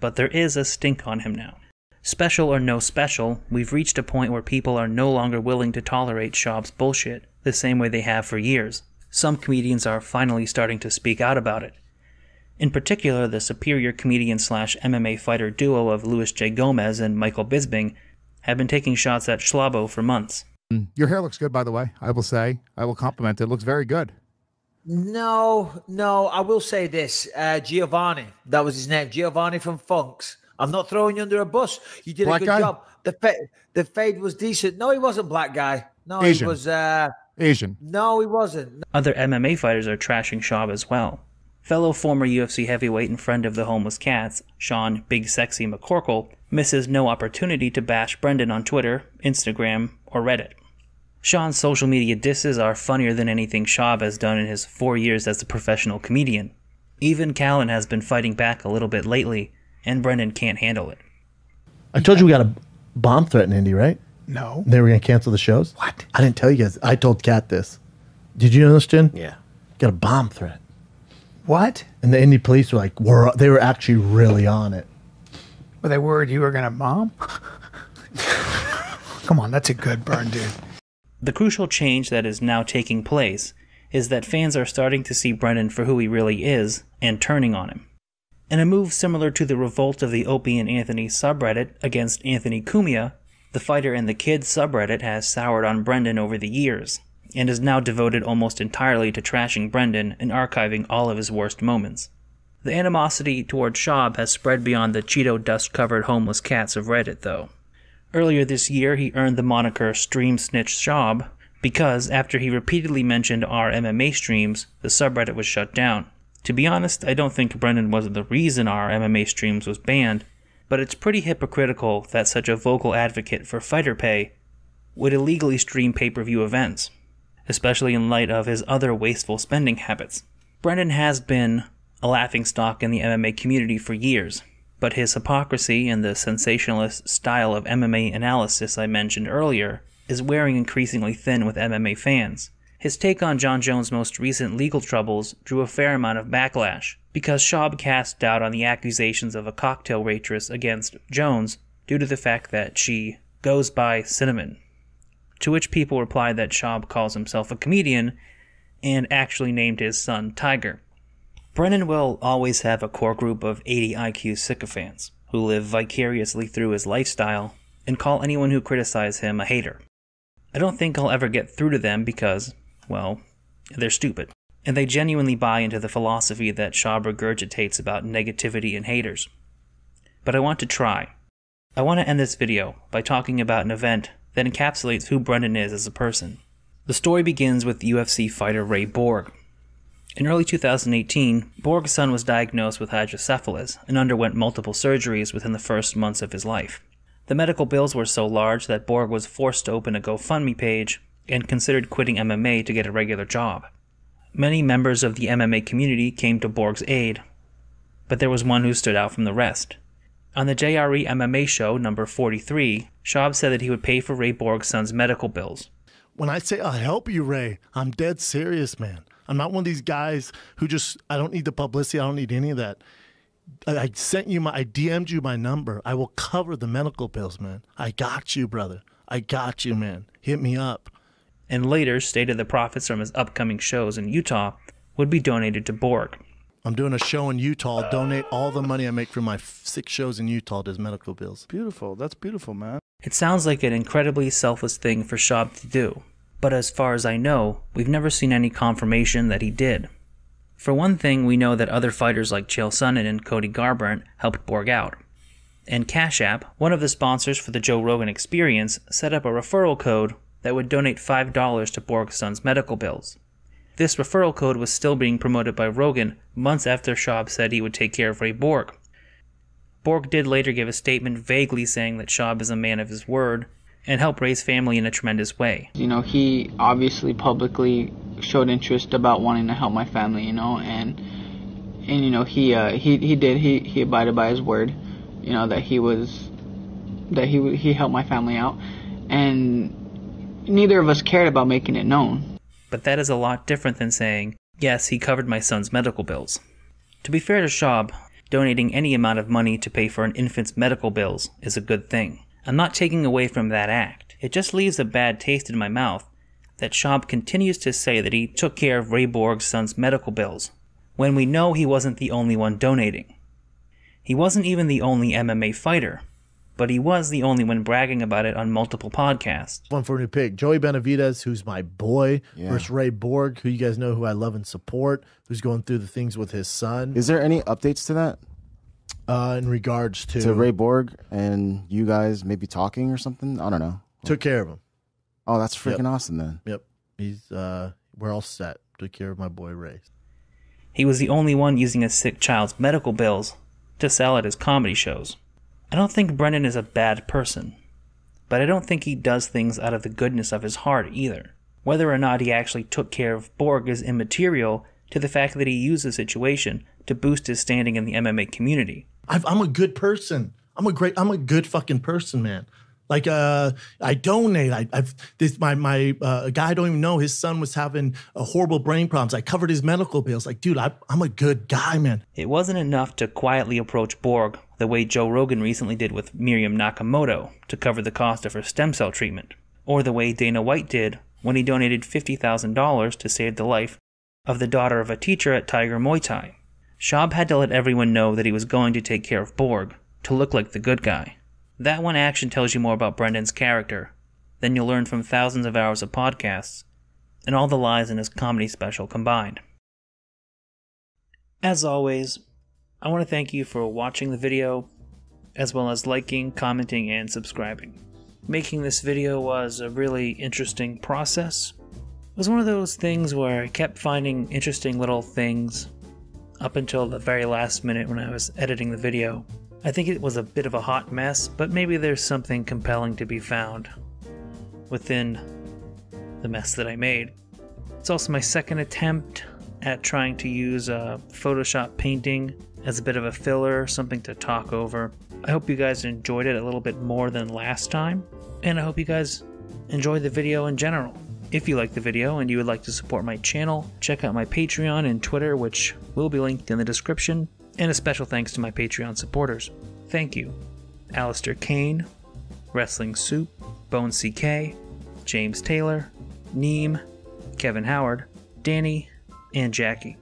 Speaker 1: But there is a stink on him now. Special or no special, we've reached a point where people are no longer willing to tolerate Schaub's bullshit the same way they have for years. Some comedians are finally starting to speak out about it. In particular, the superior comedian slash MMA fighter duo of Luis J. Gomez and Michael Bisping have been taking shots at Schlabo for months.
Speaker 26: Your hair looks good, by the way. I will say, I will compliment it. It looks very good.
Speaker 27: No, no, I will say this. Uh, Giovanni, that was his name. Giovanni from Funks. I'm not throwing you under a bus. You did
Speaker 26: Black
Speaker 27: a good
Speaker 26: guy?
Speaker 27: job. The fa- the fade was decent. No, he wasn't black guy. No,
Speaker 1: Asian.
Speaker 27: he was. Uh,
Speaker 26: Asian.
Speaker 27: no, he wasn't.
Speaker 1: Other MMA fighters are trashing Schaub as well. Fellow former UFC heavyweight and friend of the Homeless Cats, Sean Big Sexy McCorkle, misses no opportunity to bash Brendan on Twitter, Instagram, or Reddit. Sean's social media disses are funnier than anything Schaub has done in his four years as a professional comedian. Even Callen has been fighting back a little bit lately, and Brendan can't handle it.
Speaker 22: I told you we got a bomb threat in Indy, right?
Speaker 14: No.
Speaker 22: They were going to cancel the shows? What? I didn't tell you guys. I told Kat this. Did you know this, Jen?
Speaker 15: Yeah.
Speaker 22: Got a bomb threat.
Speaker 14: What?
Speaker 22: And the Indy police were like, were they were actually really on it.
Speaker 14: Were they worried you were going to bomb? Come on, that's a good burn, dude.
Speaker 1: The crucial change that is now taking place is that fans are starting to see Brendan for who he really is and turning on him. In a move similar to the revolt of the Opie and Anthony subreddit against Anthony Cumia, the Fighter and the Kid subreddit has soured on Brendan over the years and is now devoted almost entirely to trashing Brendan and archiving all of his worst moments. The animosity toward Schaub has spread beyond the Cheeto dust covered homeless cats of Reddit, though. Earlier this year, he earned the moniker Stream Snitch Schaub because after he repeatedly mentioned our MMA streams, the subreddit was shut down. To be honest, I don't think Brendan was the reason our MMA streams was banned, but it's pretty hypocritical that such a vocal advocate for fighter pay would illegally stream pay per view events, especially in light of his other wasteful spending habits. Brendan has been a laughingstock in the MMA community for years, but his hypocrisy and the sensationalist style of MMA analysis I mentioned earlier is wearing increasingly thin with MMA fans. His take on Jon Jones' most recent legal troubles drew a fair amount of backlash because Schaub cast doubt on the accusations of a cocktail waitress against Jones due to the fact that she goes by Cinnamon. To which people replied that Schaub calls himself a comedian and actually named his son Tiger. Brennan will always have a core group of 80 IQ sycophants who live vicariously through his lifestyle and call anyone who criticizes him a hater. I don't think I'll ever get through to them because, well, they're stupid. And they genuinely buy into the philosophy that Schaub regurgitates about negativity and haters. But I want to try. I want to end this video by talking about an event that encapsulates who Brendan is as a person. The story begins with UFC fighter Ray Borg. In early 2018, Borg's son was diagnosed with hydrocephalus and underwent multiple surgeries within the first months of his life. The medical bills were so large that Borg was forced to open a GoFundMe page and considered quitting MMA to get a regular job. Many members of the MMA community came to Borg's aid, but there was one who stood out from the rest. On the JRE MMA show number 43, Schaub said that he would pay for Ray Borg's son's medical bills.
Speaker 22: When I say I'll help you, Ray, I'm dead serious, man. I'm not one of these guys who just I don't need the publicity. I don't need any of that. I, I sent you my I DM'd you my number. I will cover the medical bills, man. I got you, brother. I got you, man. Hit me up.
Speaker 1: And later stated the profits from his upcoming shows in Utah would be donated to Borg.
Speaker 22: I'm doing a show in Utah. I'll donate all the money I make from my six shows in Utah to his medical bills.
Speaker 23: Beautiful. That's beautiful, man.
Speaker 1: It sounds like an incredibly selfless thing for Schaub to do, but as far as I know, we've never seen any confirmation that he did. For one thing, we know that other fighters like Chael Sonnen and Cody Garbrandt helped Borg out. And Cash App, one of the sponsors for the Joe Rogan Experience, set up a referral code that would donate $5 to Borg's son's medical bills. This referral code was still being promoted by Rogan months after Schaub said he would take care of Ray Borg. Borg did later give a statement vaguely saying that Schaub is a man of his word and helped raise family in a tremendous way.
Speaker 28: You know, he obviously publicly showed interest about wanting to help my family. You know, and and you know he uh, he he did he he abided by his word. You know that he was that he he helped my family out, and neither of us cared about making it known.
Speaker 1: But that is a lot different than saying, yes, he covered my son's medical bills. To be fair to Schaub, donating any amount of money to pay for an infant's medical bills is a good thing. I'm not taking away from that act. It just leaves a bad taste in my mouth that Schaub continues to say that he took care of Ray Borg's son's medical bills, when we know he wasn't the only one donating. He wasn't even the only MMA fighter, but he was the only one bragging about it on multiple podcasts.
Speaker 5: One for a new pick. Joey Benavidez, who's my boy,
Speaker 15: Yeah.
Speaker 5: versus Ray Borg, who you guys know who I love and support, who's going through the things with his son.
Speaker 15: Is there any updates to that?
Speaker 5: Uh, in regards to,
Speaker 15: To Ray Borg and you guys maybe talking or something? I don't know.
Speaker 5: took care of him.
Speaker 15: Oh, that's freaking
Speaker 5: Yep.
Speaker 15: awesome then.
Speaker 5: Yep, he's uh, we're all set. Took care of my boy Ray.
Speaker 1: He was the only one using a sick child's medical bills to sell at his comedy shows. I don't think Brendan is a bad person, but I don't think he does things out of the goodness of his heart either. Whether or not he actually took care of Borg is immaterial to the fact that he used the situation to boost his standing in the MMA community.
Speaker 5: I've, I'm a good person. I'm a great. I'm a good fucking person, man. Like uh, I donate. I, I've this my my uh, guy I don't even know. His son was having horrible brain problems. I covered his medical bills. Like, dude, I, I'm a good guy, man.
Speaker 1: It wasn't enough to quietly approach Borg the way Joe Rogan recently did with Miriam Nakamoto to cover the cost of her stem cell treatment, or the way Dana White did when he donated $50,000 to save the life of the daughter of a teacher at Tiger Muay Thai. Schaub had to let everyone know that he was going to take care of Borg to look like the good guy. That one action tells you more about Brendan's character than you'll learn from thousands of hours of podcasts and all the lies in his comedy special combined. As always, I want to thank you for watching the video, as well as liking, commenting, and subscribing. Making this video was a really interesting process. It was one of those things where I kept finding interesting little things up until the very last minute when I was editing the video. I think it was a bit of a hot mess, but maybe there's something compelling to be found within the mess that I made. It's also my second attempt at trying to use a Photoshop painting as a bit of a filler, something to talk over. I hope you guys enjoyed it a little bit more than last time, and I hope you guys enjoy the video in general. If you like the video and you would like to support my channel, check out my Patreon and Twitter, which will be linked in the description, and a special thanks to my Patreon supporters. Thank you. Alistair Kane, Wrestling Soup, Bone CK, James Taylor, Neem, Kevin Howard, Danny, and Jackie.